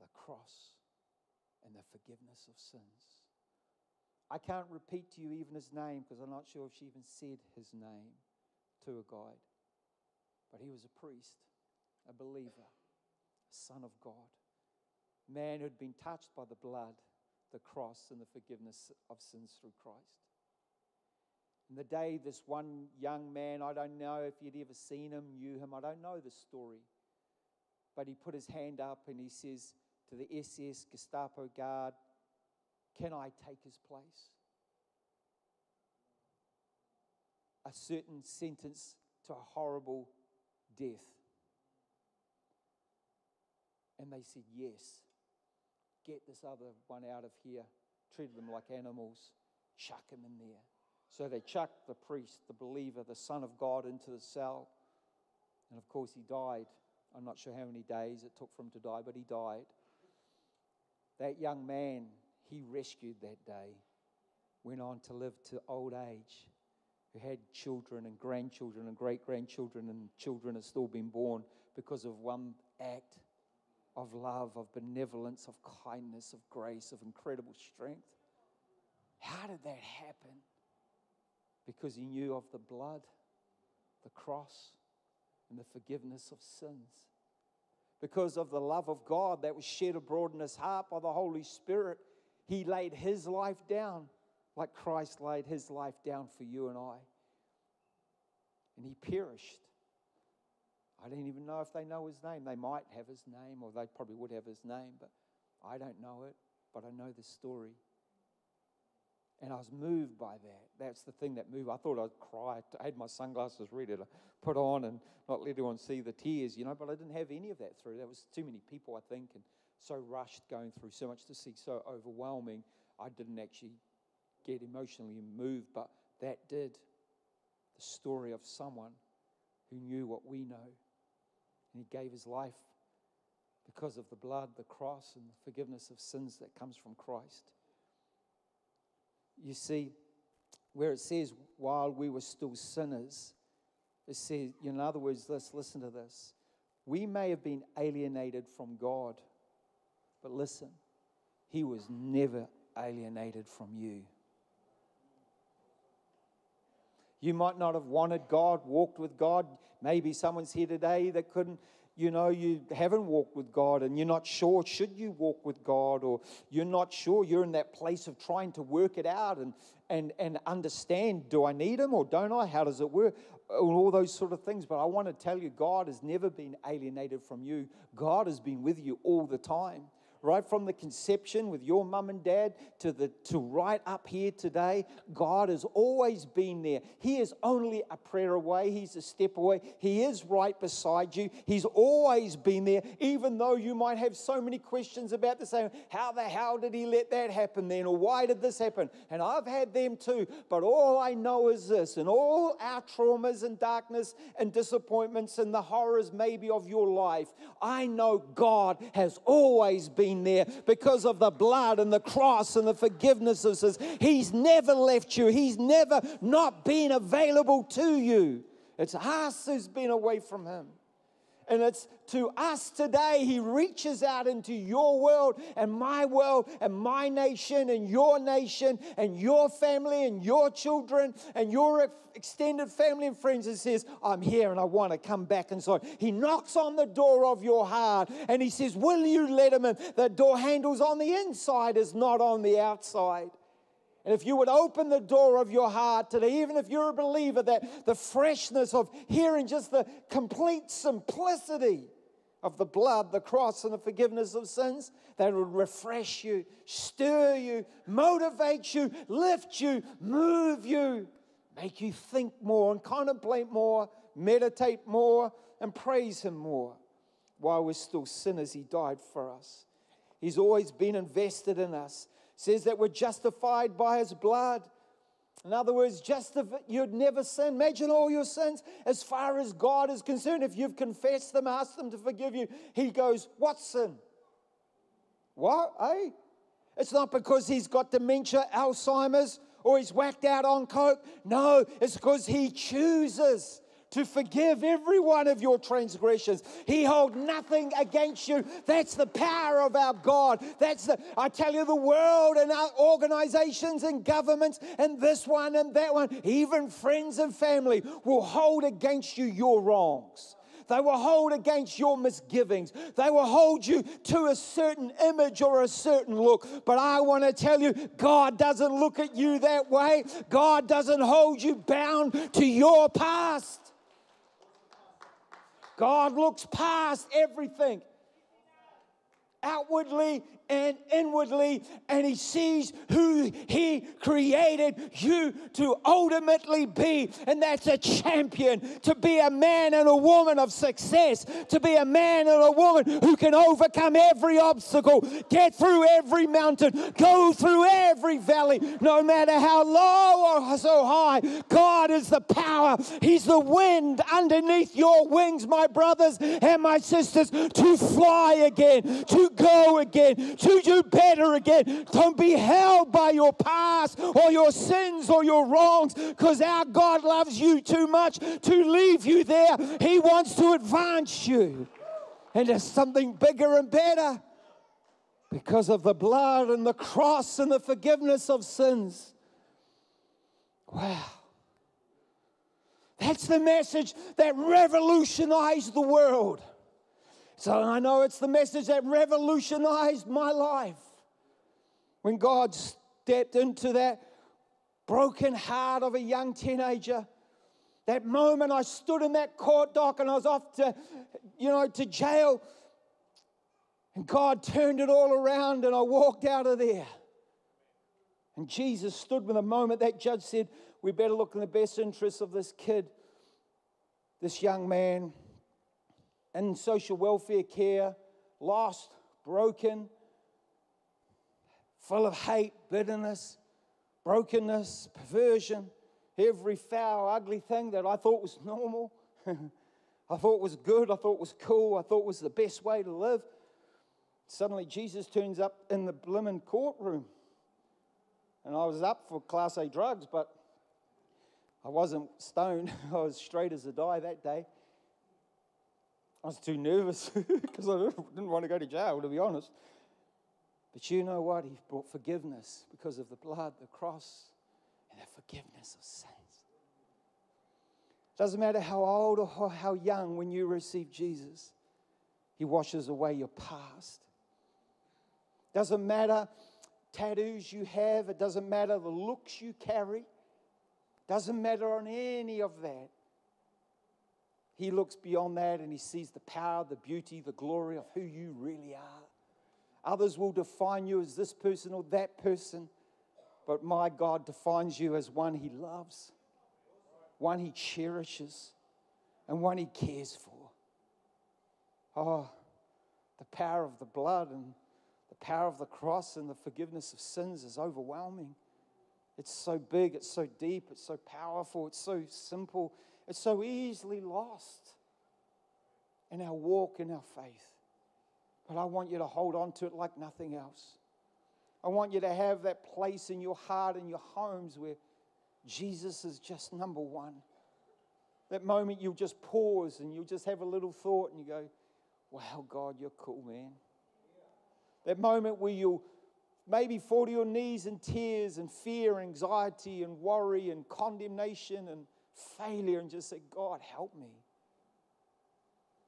the cross, and the forgiveness of sins. I can't repeat to you even his name because I'm not sure if she even said his name to a guide. But he was a priest, a believer, a son of God, man who had been touched by the blood, the cross, and the forgiveness of sins through Christ. And the day this one young man, I don't know if you'd ever seen him, knew him, I don't know the story, but he put his hand up and he says to the SS Gestapo guard, Can I take his place? A certain sentence to a horrible death. And they said, Yes. Get this other one out of here. Treated them like animals. Chuck him in there. So they chucked the priest, the believer, the Son of God into the cell. And of course, he died. I'm not sure how many days it took for him to die, but he died. That young man he rescued that day went on to live to old age, who had children and grandchildren and great grandchildren, and children have still been born because of one act of love, of benevolence, of kindness, of grace, of incredible strength. How did that happen? Because he knew of the blood, the cross, and the forgiveness of sins. Because of the love of God that was shed abroad in his heart by the Holy Spirit, he laid his life down like Christ laid his life down for you and I. And he perished. I don't even know if they know his name. They might have his name, or they probably would have his name, but I don't know it. But I know the story. And I was moved by that. That's the thing that moved. I thought I'd cry. I had my sunglasses ready to put on and not let anyone see the tears, you know, but I didn't have any of that through. There was too many people, I think, and so rushed going through so much to see, so overwhelming. I didn't actually get emotionally moved, but that did. The story of someone who knew what we know. And he gave his life because of the blood, the cross, and the forgiveness of sins that comes from Christ. You see, where it says, while we were still sinners, it says, in other words, let's listen to this. We may have been alienated from God, but listen, He was never alienated from you. You might not have wanted God, walked with God. Maybe someone's here today that couldn't, you know, you haven't walked with God and you're not sure, should you walk with God? Or you're not sure, you're in that place of trying to work it out and, and, and understand do I need Him or don't I? How does it work? All those sort of things. But I want to tell you, God has never been alienated from you, God has been with you all the time right from the conception with your mum and dad to the to right up here today god has always been there. He is only a prayer away. He's a step away. He is right beside you. He's always been there even though you might have so many questions about the same how the hell did he let that happen then? Or why did this happen? And i've had them too. But all i know is this and all our traumas and darkness and disappointments and the horrors maybe of your life i know god has always been been there because of the blood and the cross and the forgiveness of sins. He's never left you, He's never not been available to you. It's us who's been away from Him. And it's to us today, He reaches out into your world and my world and my nation and your nation and your family and your children and your extended family and friends and says, I'm here and I want to come back inside. He knocks on the door of your heart and He says, Will you let Him in? The door handle's on the inside, is not on the outside. And if you would open the door of your heart today, even if you're a believer, that the freshness of hearing just the complete simplicity of the blood, the cross, and the forgiveness of sins, that would refresh you, stir you, motivate you, lift you, move you, make you think more and contemplate more, meditate more, and praise Him more. While we're still sinners, He died for us. He's always been invested in us says that we're justified by his blood. In other words, just if you'd never sin, imagine all your sins as far as God is concerned. If you've confessed them, asked them to forgive you, He goes, What sin? What? Eh? It's not because he's got dementia, Alzheimer's, or he's whacked out on coke. No, it's because he chooses to forgive every one of your transgressions. He hold nothing against you. That's the power of our God. That's the, I tell you, the world and our organizations and governments and this one and that one, even friends and family will hold against you your wrongs. They will hold against your misgivings. They will hold you to a certain image or a certain look. But I want to tell you, God doesn't look at you that way. God doesn't hold you bound to your past. God looks past everything. Outwardly and inwardly, and He sees who He created you to ultimately be. And that's a champion, to be a man and a woman of success, to be a man and a woman who can overcome every obstacle, get through every mountain, go through every valley, no matter how low or so high. God is the power, He's the wind underneath your wings, my brothers and my sisters, to fly again, to go again to do better again. Don't be held by your past or your sins or your wrongs because our God loves you too much to leave you there. He wants to advance you into something bigger and better because of the blood and the cross and the forgiveness of sins. Wow. That's the message that revolutionized the world. So I know it's the message that revolutionized my life. When God stepped into that broken heart of a young teenager, that moment I stood in that court dock and I was off to, you know, to jail. And God turned it all around and I walked out of there. And Jesus stood with a moment that judge said, We better look in the best interests of this kid, this young man in social welfare care, lost, broken, full of hate, bitterness, brokenness, perversion, every foul, ugly thing that I thought was normal. I thought was good, I thought was cool, I thought was the best way to live. Suddenly, Jesus turns up in the blimmin' courtroom. And I was up for Class A drugs, but I wasn't stoned. I was straight as a die that day. I was too nervous because I didn't want to go to jail, to be honest. But you know what? He brought forgiveness because of the blood, the cross, and the forgiveness of sins. Doesn't matter how old or how young when you receive Jesus, He washes away your past. Doesn't matter tattoos you have, it doesn't matter the looks you carry, doesn't matter on any of that. He looks beyond that and he sees the power, the beauty, the glory of who you really are. Others will define you as this person or that person, but my God defines you as one he loves, one he cherishes, and one he cares for. Oh, the power of the blood and the power of the cross and the forgiveness of sins is overwhelming. It's so big, it's so deep, it's so powerful, it's so simple, it's so easily lost in our walk in our faith. But I want you to hold on to it like nothing else. I want you to have that place in your heart and your homes where Jesus is just number one. That moment you'll just pause and you'll just have a little thought and you go, Wow, God, you're cool, man. That moment where you'll maybe fall to your knees in tears and fear, anxiety, and worry and condemnation and failure and just say, God, help me.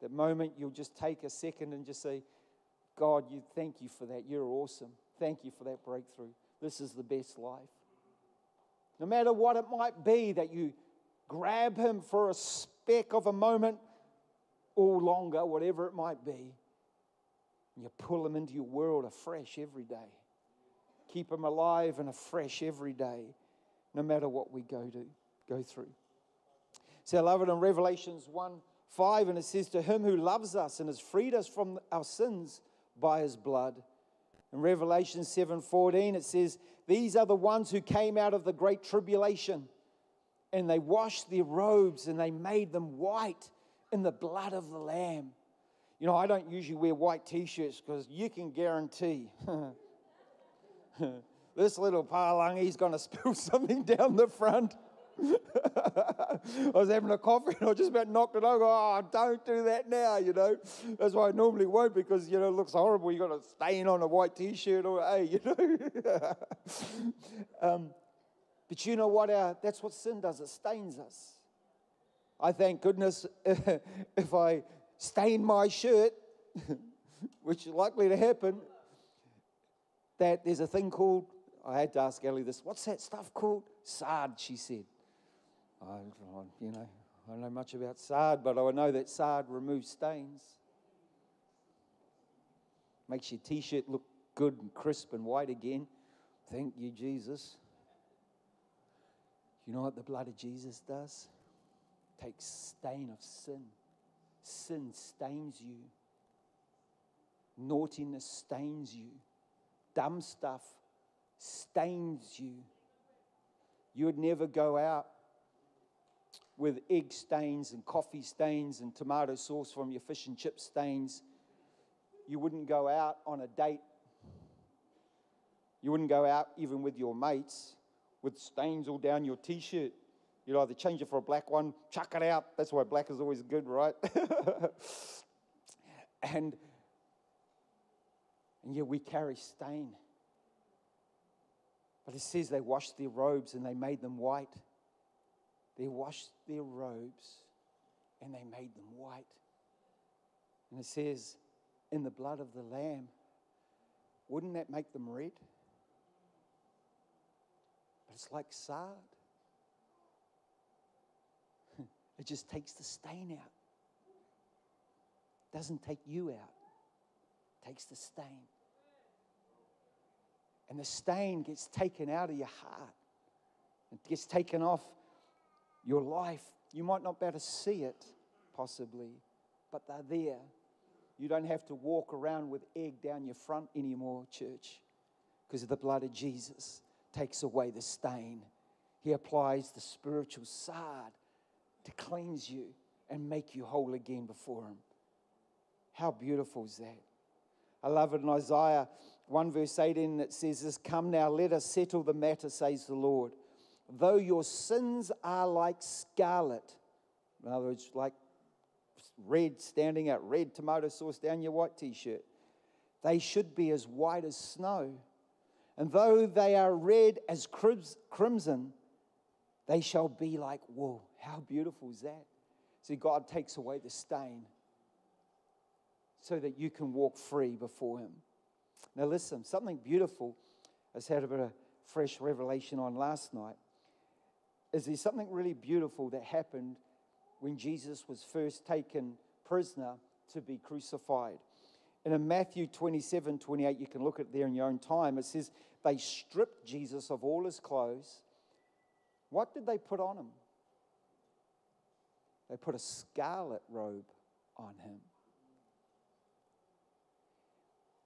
That moment you'll just take a second and just say, God, you thank you for that. You're awesome. Thank you for that breakthrough. This is the best life. No matter what it might be that you grab him for a speck of a moment or longer, whatever it might be, and you pull him into your world afresh every day. Keep him alive and afresh every day, no matter what we go to go through. So I love it in Revelations 1 5, and it says, To him who loves us and has freed us from our sins by his blood. In Revelation 7 14, it says, These are the ones who came out of the great tribulation and they washed their robes and they made them white in the blood of the Lamb. You know, I don't usually wear white t shirts because you can guarantee this little palangi's going to spill something down the front. I was having a coffee and I just about knocked it over. Oh, don't do that now, you know. That's why I normally won't because, you know, it looks horrible. you got a stain on a white t shirt or, hey, you know. um, but you know what? Our, that's what sin does, it stains us. I thank goodness if I stain my shirt, which is likely to happen, that there's a thing called, I had to ask Ellie this, what's that stuff called? Sard, she said. I, you know, I don't know much about sard, but I know that sard removes stains. Makes your t shirt look good and crisp and white again. Thank you, Jesus. You know what the blood of Jesus does? Takes stain of sin. Sin stains you. Naughtiness stains you. Dumb stuff stains you. You would never go out with egg stains and coffee stains and tomato sauce from your fish and chip stains. You wouldn't go out on a date. You wouldn't go out even with your mates with stains all down your t shirt. You'd either change it for a black one, chuck it out. That's why black is always good, right? and, and yet we carry stain. But it says they washed their robes and they made them white. They washed their robes and they made them white. And it says, in the blood of the Lamb, wouldn't that make them red? But it's like sard. It just takes the stain out. Doesn't take you out. Takes the stain. And the stain gets taken out of your heart. It gets taken off your life. You might not be able to see it, possibly, but they're there. You don't have to walk around with egg down your front anymore, church, because the blood of Jesus takes away the stain. He applies the spiritual sard to cleanse you and make you whole again before Him. How beautiful is that? I love it in Isaiah 1 verse 18 it says this Come now, let us settle the matter, says the Lord. Though your sins are like scarlet, in other words, like red standing out, red tomato sauce down your white t shirt, they should be as white as snow. And though they are red as crimson, they shall be like wool. How beautiful is that? See, God takes away the stain so that you can walk free before Him. Now, listen, something beautiful I had a bit of fresh revelation on last night. Is there something really beautiful that happened when Jesus was first taken prisoner to be crucified? And in Matthew 27 28, you can look at it there in your own time. It says, They stripped Jesus of all his clothes. What did they put on him? They put a scarlet robe on him.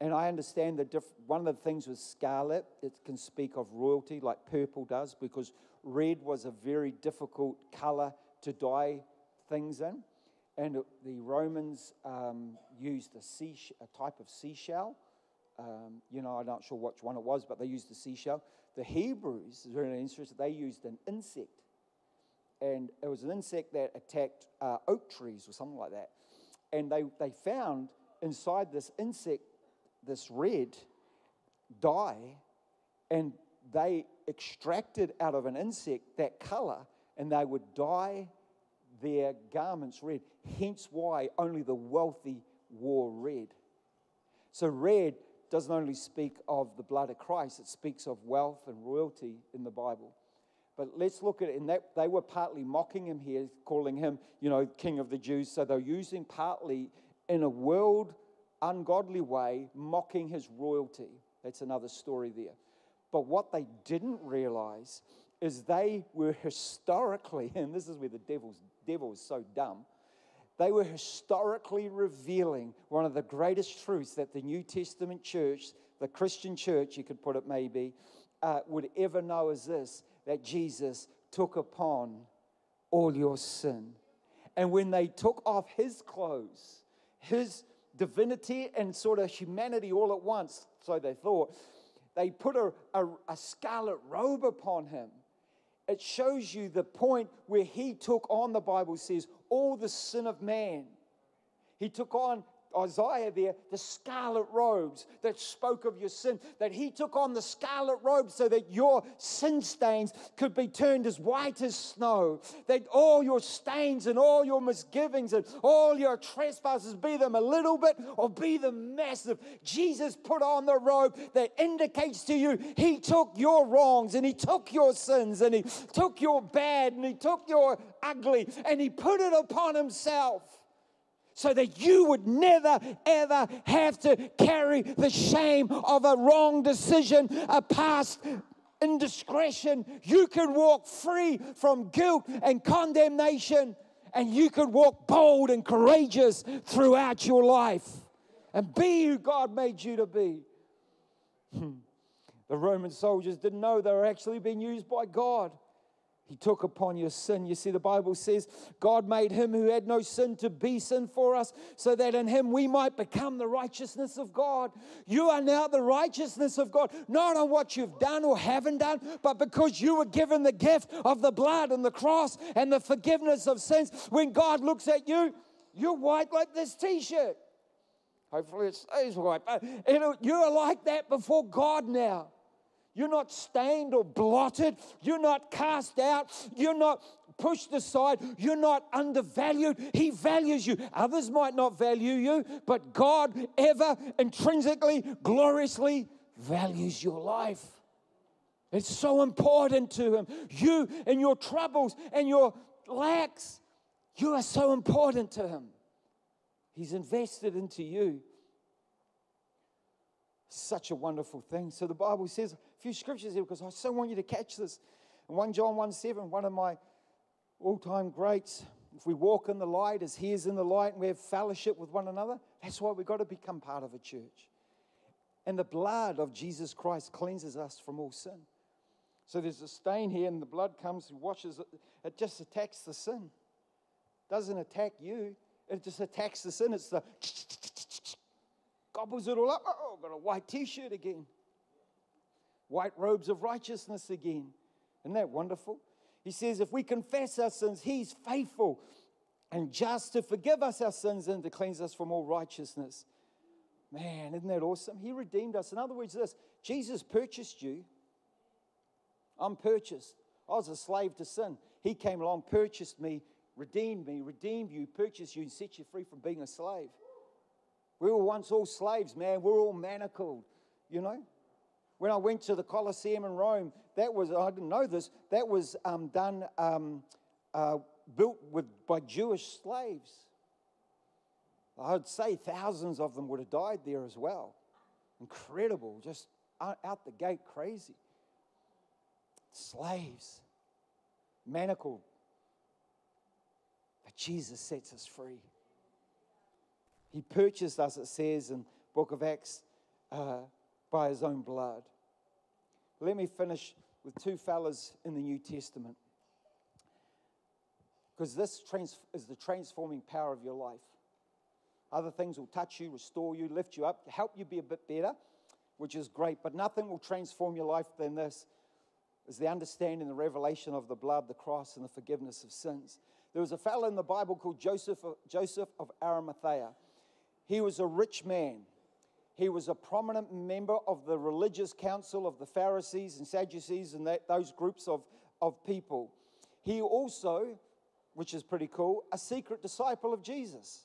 And I understand that diff- one of the things with scarlet, it can speak of royalty like purple does, because red was a very difficult color to dye things in. And the Romans um, used a, sea, a type of seashell. Um, you know, I'm not sure which one it was, but they used the seashell. The Hebrews, is really interesting, they used an insect. And it was an insect that attacked uh, oak trees or something like that. And they, they found inside this insect this red dye, and they extracted out of an insect that color, and they would dye their garments red. Hence why only the wealthy wore red. So, red doesn't only speak of the blood of Christ, it speaks of wealth and royalty in the Bible. But let's look at it. And that they were partly mocking him here, calling him, you know, King of the Jews. So they're using partly in a world ungodly way, mocking his royalty. That's another story there. But what they didn't realize is they were historically, and this is where the devil's devil is so dumb, they were historically revealing one of the greatest truths that the New Testament church, the Christian church, you could put it maybe, uh, would ever know is this that Jesus took upon all your sin. And when they took off his clothes, his divinity and sort of humanity all at once, so they thought, they put a, a, a scarlet robe upon him. It shows you the point where he took on, the Bible says, all the sin of man. He took on Isaiah there, the scarlet robes that spoke of your sin, that he took on the scarlet robes so that your sin stains could be turned as white as snow, that all your stains and all your misgivings and all your trespasses, be them a little bit or be them massive, Jesus put on the robe that indicates to you he took your wrongs and he took your sins and he took your bad and he took your ugly and he put it upon himself so that you would never ever have to carry the shame of a wrong decision, a past indiscretion. You can walk free from guilt and condemnation, and you can walk bold and courageous throughout your life and be who God made you to be. Hmm. The Roman soldiers didn't know they were actually being used by God. He took upon your sin. You see, the Bible says God made him who had no sin to be sin for us, so that in him we might become the righteousness of God. You are now the righteousness of God, not on what you've done or haven't done, but because you were given the gift of the blood and the cross and the forgiveness of sins. When God looks at you, you're white like this t shirt. Hopefully it stays white. But you're like that before God now. You're not stained or blotted. You're not cast out. You're not pushed aside. You're not undervalued. He values you. Others might not value you, but God ever intrinsically, gloriously values your life. It's so important to Him. You and your troubles and your lacks, you are so important to Him. He's invested into you. Such a wonderful thing. So the Bible says, few scriptures here because I so want you to catch this. In 1 John 1 7, one of my all time greats, if we walk in the light as He is in the light and we have fellowship with one another, that's why we've got to become part of a church. And the blood of Jesus Christ cleanses us from all sin. So there's a stain here, and the blood comes and washes it. It just attacks the sin. It Doesn't attack you, it just attacks the sin. It's the gobbles it all up. Oh, I've got a white t shirt again white robes of righteousness again. Isn't that wonderful? He says, if we confess our sins, He's faithful and just to forgive us our sins and to cleanse us from all righteousness. Man, isn't that awesome? He redeemed us. In other words, this Jesus purchased you. I'm purchased. I was a slave to sin. He came along, purchased me, redeemed me, redeemed you, purchased you, and set you free from being a slave. We were once all slaves, man. We we're all manacled, you know? When I went to the Colosseum in Rome, that was, I didn't know this, that was um, done, um, uh, built with, by Jewish slaves. I'd say thousands of them would have died there as well. Incredible, just out the gate crazy. Slaves, manacled. But Jesus sets us free. He purchased us, it says in book of Acts, uh, by his own blood. Let me finish with two fellas in the New Testament. Because this trans- is the transforming power of your life. Other things will touch you, restore you, lift you up, help you be a bit better, which is great. But nothing will transform your life than this is the understanding, the revelation of the blood, the cross, and the forgiveness of sins. There was a fellow in the Bible called Joseph, Joseph of Arimathea. He was a rich man. He was a prominent member of the religious council of the Pharisees and Sadducees and that, those groups of, of people. He also, which is pretty cool, a secret disciple of Jesus.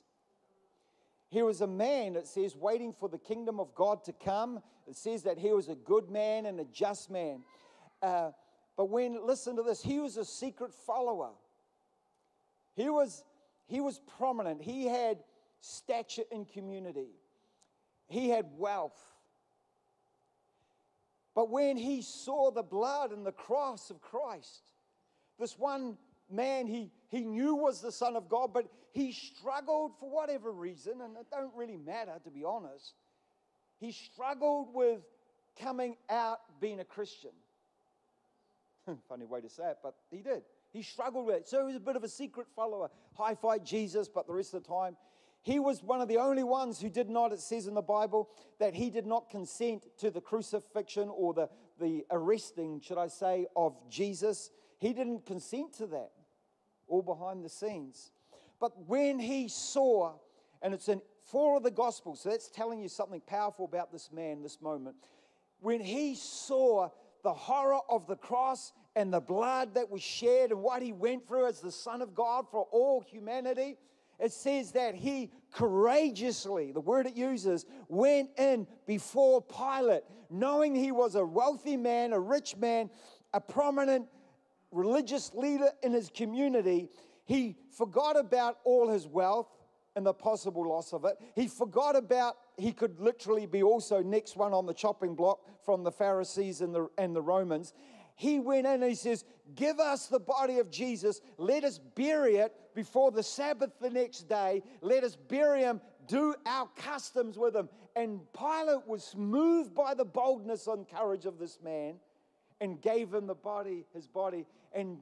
He was a man, it says, waiting for the kingdom of God to come. It says that he was a good man and a just man. Uh, but when, listen to this, he was a secret follower. He was, he was prominent. He had stature in community. He had wealth. But when he saw the blood and the cross of Christ, this one man he, he knew was the Son of God, but he struggled for whatever reason, and it don't really matter to be honest. He struggled with coming out being a Christian. Funny way to say it, but he did. He struggled with it. So he was a bit of a secret follower. High five Jesus, but the rest of the time, he was one of the only ones who did not, it says in the Bible, that he did not consent to the crucifixion or the, the arresting, should I say, of Jesus. He didn't consent to that, all behind the scenes. But when he saw, and it's in four of the Gospels, so that's telling you something powerful about this man, this moment. When he saw the horror of the cross and the blood that was shed and what he went through as the Son of God for all humanity, it says that he courageously, the word it uses, went in before Pilate, knowing he was a wealthy man, a rich man, a prominent religious leader in his community. He forgot about all his wealth and the possible loss of it. He forgot about he could literally be also next one on the chopping block from the Pharisees and the, and the Romans. He went in and he says, Give us the body of Jesus. Let us bury it before the Sabbath the next day. Let us bury him, do our customs with him. And Pilate was moved by the boldness and courage of this man and gave him the body, his body. And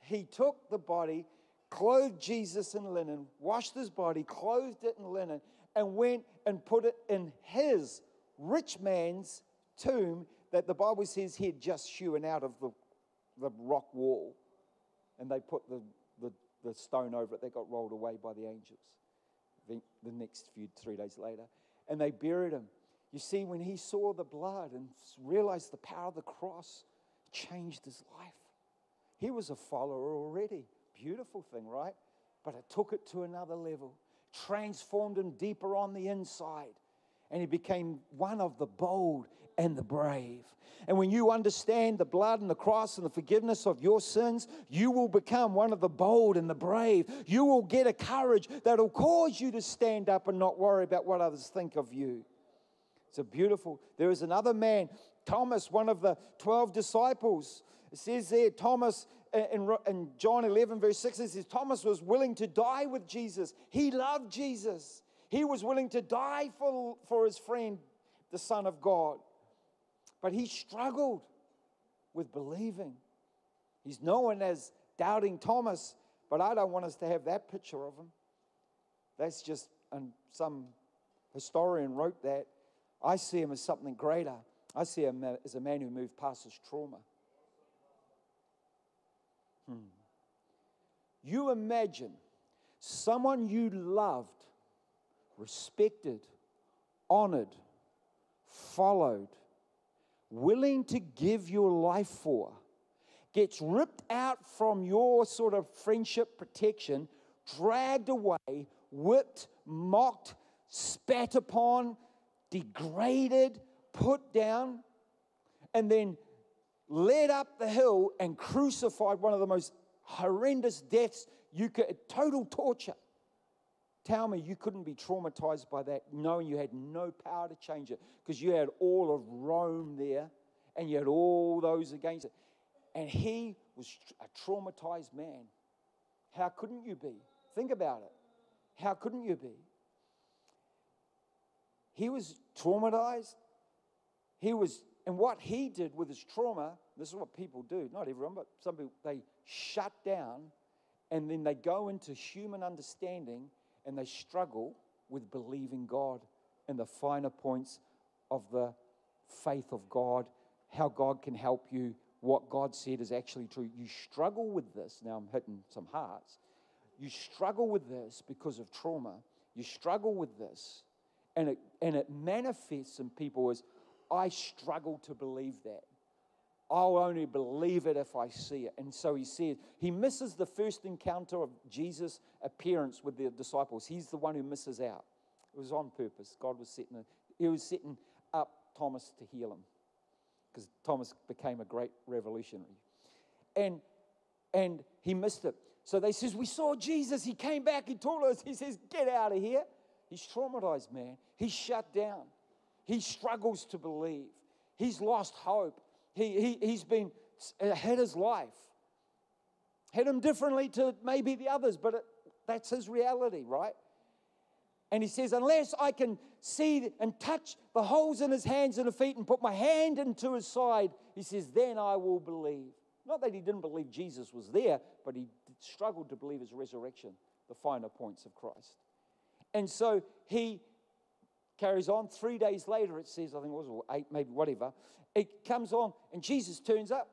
he took the body, clothed Jesus in linen, washed his body, clothed it in linen, and went and put it in his rich man's tomb that the Bible says he had just hewn out of the, the rock wall. And they put the, the, stone over it that got rolled away by the angels the, the next few, three days later. And they buried him. You see, when he saw the blood and realized the power of the cross, changed his life. He was a follower already. Beautiful thing, right? But it took it to another level, transformed him deeper on the inside. And he became one of the bold and the brave. And when you understand the blood and the cross and the forgiveness of your sins, you will become one of the bold and the brave. You will get a courage that will cause you to stand up and not worry about what others think of you. It's a beautiful. There is another man, Thomas, one of the 12 disciples. It says there, Thomas uh, in, in John 11, verse 6, it says, Thomas was willing to die with Jesus. He loved Jesus. He was willing to die for, for his friend, the Son of God. But he struggled with believing. He's known as doubting Thomas, but I don't want us to have that picture of him. That's just, and some historian wrote that. I see him as something greater. I see him as a man who moved past his trauma. Hmm. You imagine someone you loved, respected, honored, followed, willing to give your life for, gets ripped out from your sort of friendship protection, dragged away, whipped, mocked, spat upon, degraded, put down, and then led up the hill and crucified one of the most horrendous deaths you could, total torture. Tell me you couldn't be traumatized by that, knowing you had no power to change it because you had all of Rome there and you had all those against it. And he was a traumatized man. How couldn't you be? Think about it. How couldn't you be? He was traumatized. He was, and what he did with his trauma, this is what people do, not everyone, but some people, they shut down and then they go into human understanding and they struggle with believing God and the finer points of the faith of God, how God can help you, what God said is actually true. You struggle with this. Now I'm hitting some hearts. You struggle with this because of trauma. You struggle with this, and it, and it manifests in people as I struggle to believe that. I'll only believe it if I see it. And so he says, he misses the first encounter of Jesus' appearance with the disciples. He's the one who misses out. It was on purpose. God was setting, he was setting up Thomas to heal him because Thomas became a great revolutionary. And, and he missed it. So they says, we saw Jesus. He came back. He told us. He says, get out of here. He's traumatized, man. He's shut down. He struggles to believe. He's lost hope. He, he, he's been had his life. Had him differently to maybe the others, but it, that's his reality, right? And he says, Unless I can see and touch the holes in his hands and feet and put my hand into his side, he says, then I will believe. Not that he didn't believe Jesus was there, but he struggled to believe his resurrection, the finer points of Christ. And so he carries on. Three days later, it says, I think it was, eight, maybe whatever, it comes on, and Jesus turns up,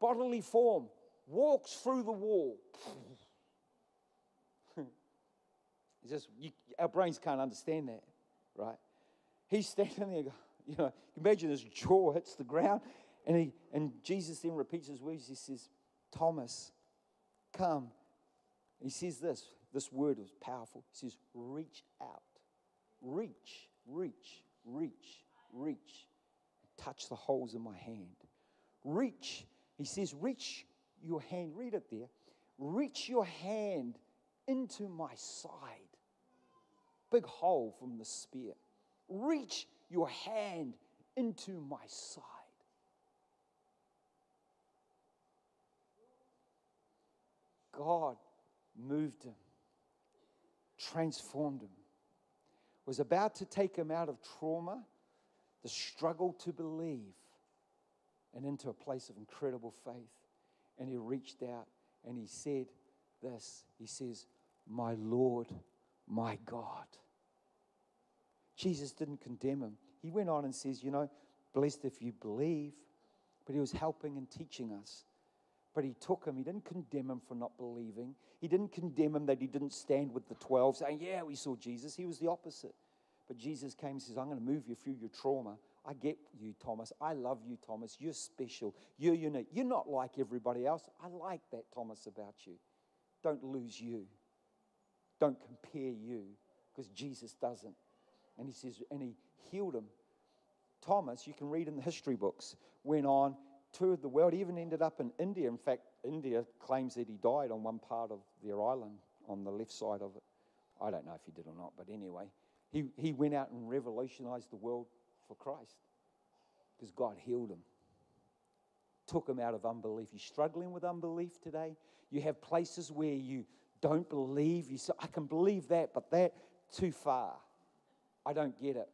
bodily form, walks through the wall. It's just, you, our brains can't understand that, right? He's standing there, you know, imagine his jaw hits the ground, and, he, and Jesus then repeats his words. He says, Thomas, come. He says this, this word was powerful. He says, reach out. Reach, reach, reach, reach. Touch the holes in my hand. Reach. He says, reach your hand. Read it there. Reach your hand into my side. Big hole from the spear. Reach your hand into my side. God moved him, transformed him, was about to take him out of trauma, the struggle to believe, and into a place of incredible faith. And he reached out and he said this He says, My Lord, my God. Jesus didn't condemn him. He went on and says, You know, blessed if you believe. But he was helping and teaching us. But he took him. He didn't condemn him for not believing. He didn't condemn him that he didn't stand with the 12 saying, Yeah, we saw Jesus. He was the opposite. But Jesus came and says, I'm going to move you through your trauma. I get you, Thomas. I love you, Thomas. You're special. You're unique. You're not like everybody else. I like that, Thomas, about you. Don't lose you. Don't compare you because Jesus doesn't. And he says, and he healed him. Thomas, you can read in the history books, went on, toured the world, even ended up in India. In fact, India claims that he died on one part of their island on the left side of it. I don't know if he did or not, but anyway, he, he went out and revolutionized the world for Christ because God healed him, took him out of unbelief. You're struggling with unbelief today. You have places where you don't believe. You say, I can believe that, but that too far. I don't get it.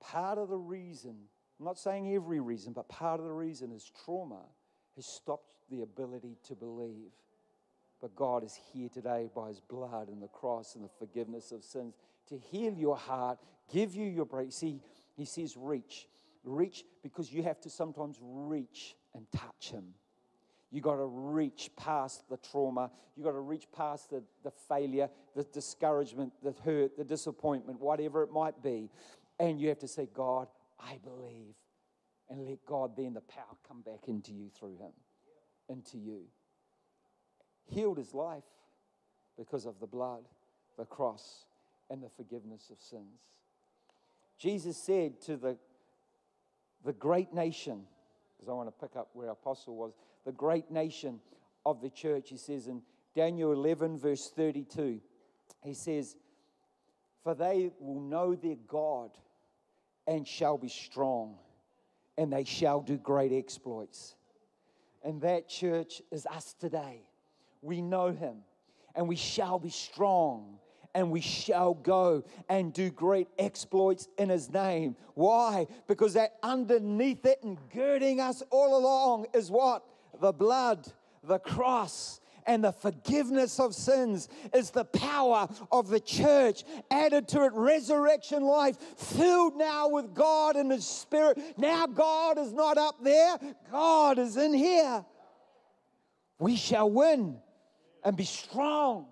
Part of the reason, I'm not saying every reason, but part of the reason is trauma has stopped the ability to believe. But God is here today by his blood and the cross and the forgiveness of sins to heal your heart, give you your break. See, he says, reach. Reach because you have to sometimes reach and touch him. You got to reach past the trauma. You got to reach past the, the failure, the discouragement, the hurt, the disappointment, whatever it might be. And you have to say, God, I believe. And let God then the power come back into you through him, into you. Healed his life because of the blood, the cross, and the forgiveness of sins. Jesus said to the, the great nation, because I want to pick up where Apostle was, the great nation of the church, he says in Daniel 11, verse 32, he says, For they will know their God and shall be strong, and they shall do great exploits. And that church is us today. We know him, and we shall be strong, and we shall go and do great exploits in his name. Why? Because that underneath it and girding us all along is what? The blood, the cross, and the forgiveness of sins is the power of the church. Added to it, resurrection life, filled now with God and His Spirit. Now God is not up there, God is in here. We shall win and be strong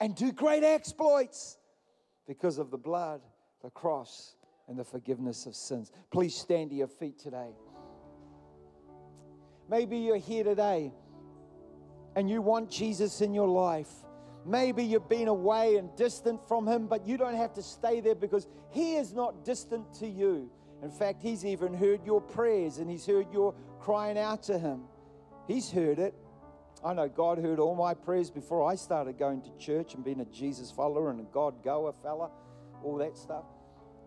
and do great exploits because of the blood, the cross, and the forgiveness of sins. Please stand to your feet today. Maybe you're here today and you want Jesus in your life. Maybe you've been away and distant from Him, but you don't have to stay there because He is not distant to you. In fact, He's even heard your prayers and He's heard your crying out to Him. He's heard it. I know God heard all my prayers before I started going to church and being a Jesus follower and a God goer fella, all that stuff.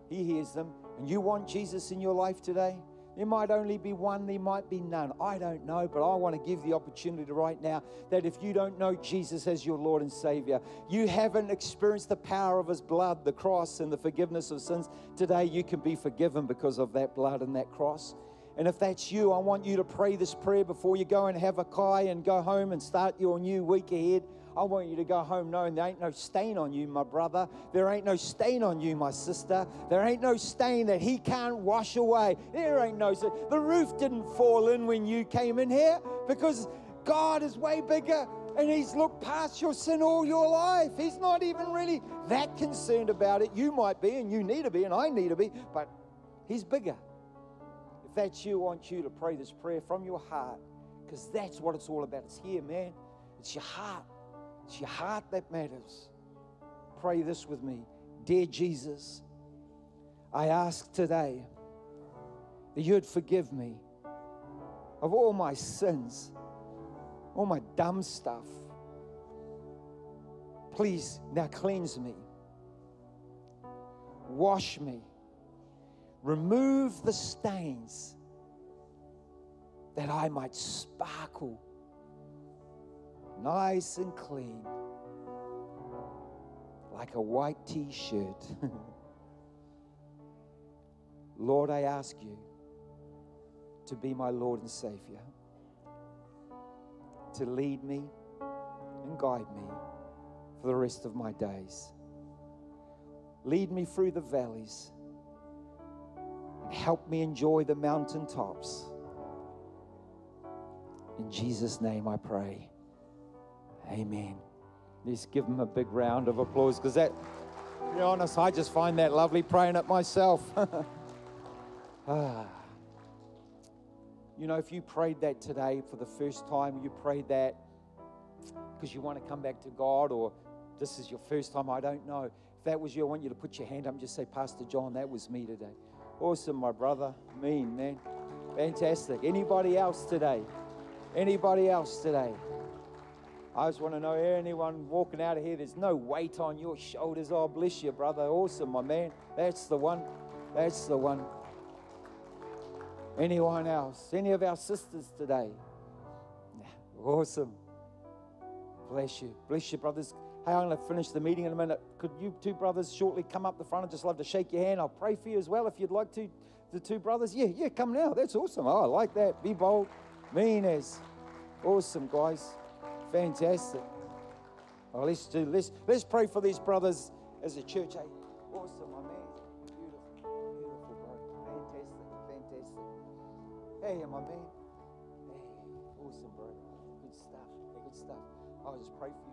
He hears them. And you want Jesus in your life today? There might only be one, there might be none. I don't know, but I want to give the opportunity right now that if you don't know Jesus as your Lord and Savior, you haven't experienced the power of His blood, the cross, and the forgiveness of sins, today you can be forgiven because of that blood and that cross. And if that's you, I want you to pray this prayer before you go and have a kai and go home and start your new week ahead. I want you to go home knowing there ain't no stain on you, my brother. There ain't no stain on you, my sister. There ain't no stain that he can't wash away. There ain't no stain. The roof didn't fall in when you came in here because God is way bigger and he's looked past your sin all your life. He's not even really that concerned about it. You might be, and you need to be, and I need to be, but he's bigger. If that's you, I want you to pray this prayer from your heart because that's what it's all about. It's here, man. It's your heart. It's your heart that matters. Pray this with me. Dear Jesus, I ask today that you'd forgive me of all my sins, all my dumb stuff. Please now cleanse me, wash me, remove the stains that I might sparkle nice and clean, like a white t shirt. Lord, I ask you to be my Lord and Savior, to lead me and guide me for the rest of my days. Lead me through the valleys and help me enjoy the mountaintops. In Jesus' name I pray. Amen. Let's give him a big round of applause because that, to be honest, I just find that lovely praying it myself. ah. You know, if you prayed that today for the first time, you prayed that because you want to come back to God, or this is your first time, I don't know. If that was you, I want you to put your hand up and just say, Pastor John, that was me today. Awesome, my brother. Mean, man. Fantastic. Anybody else today? Anybody else today? I just want to know eh, anyone walking out of here, there's no weight on your shoulders. Oh, bless you, brother. Awesome, my man. That's the one. That's the one. Anyone else? Any of our sisters today? Awesome. Bless you. Bless you, brothers. Hey, I'm going to finish the meeting in a minute. Could you two brothers shortly come up the front? I'd just love to shake your hand. I'll pray for you as well if you'd like to. The two brothers. Yeah, yeah, come now. That's awesome. Oh, I like that. Be bold. Mean as. Awesome, guys. Fantastic. Well, let's do let's let's pray for these brothers as a church. Hey, awesome, my man. Beautiful, beautiful, bro. Fantastic, fantastic. Hey, my man. Hey, awesome, bro. Good stuff. Good stuff. I'll just pray for you,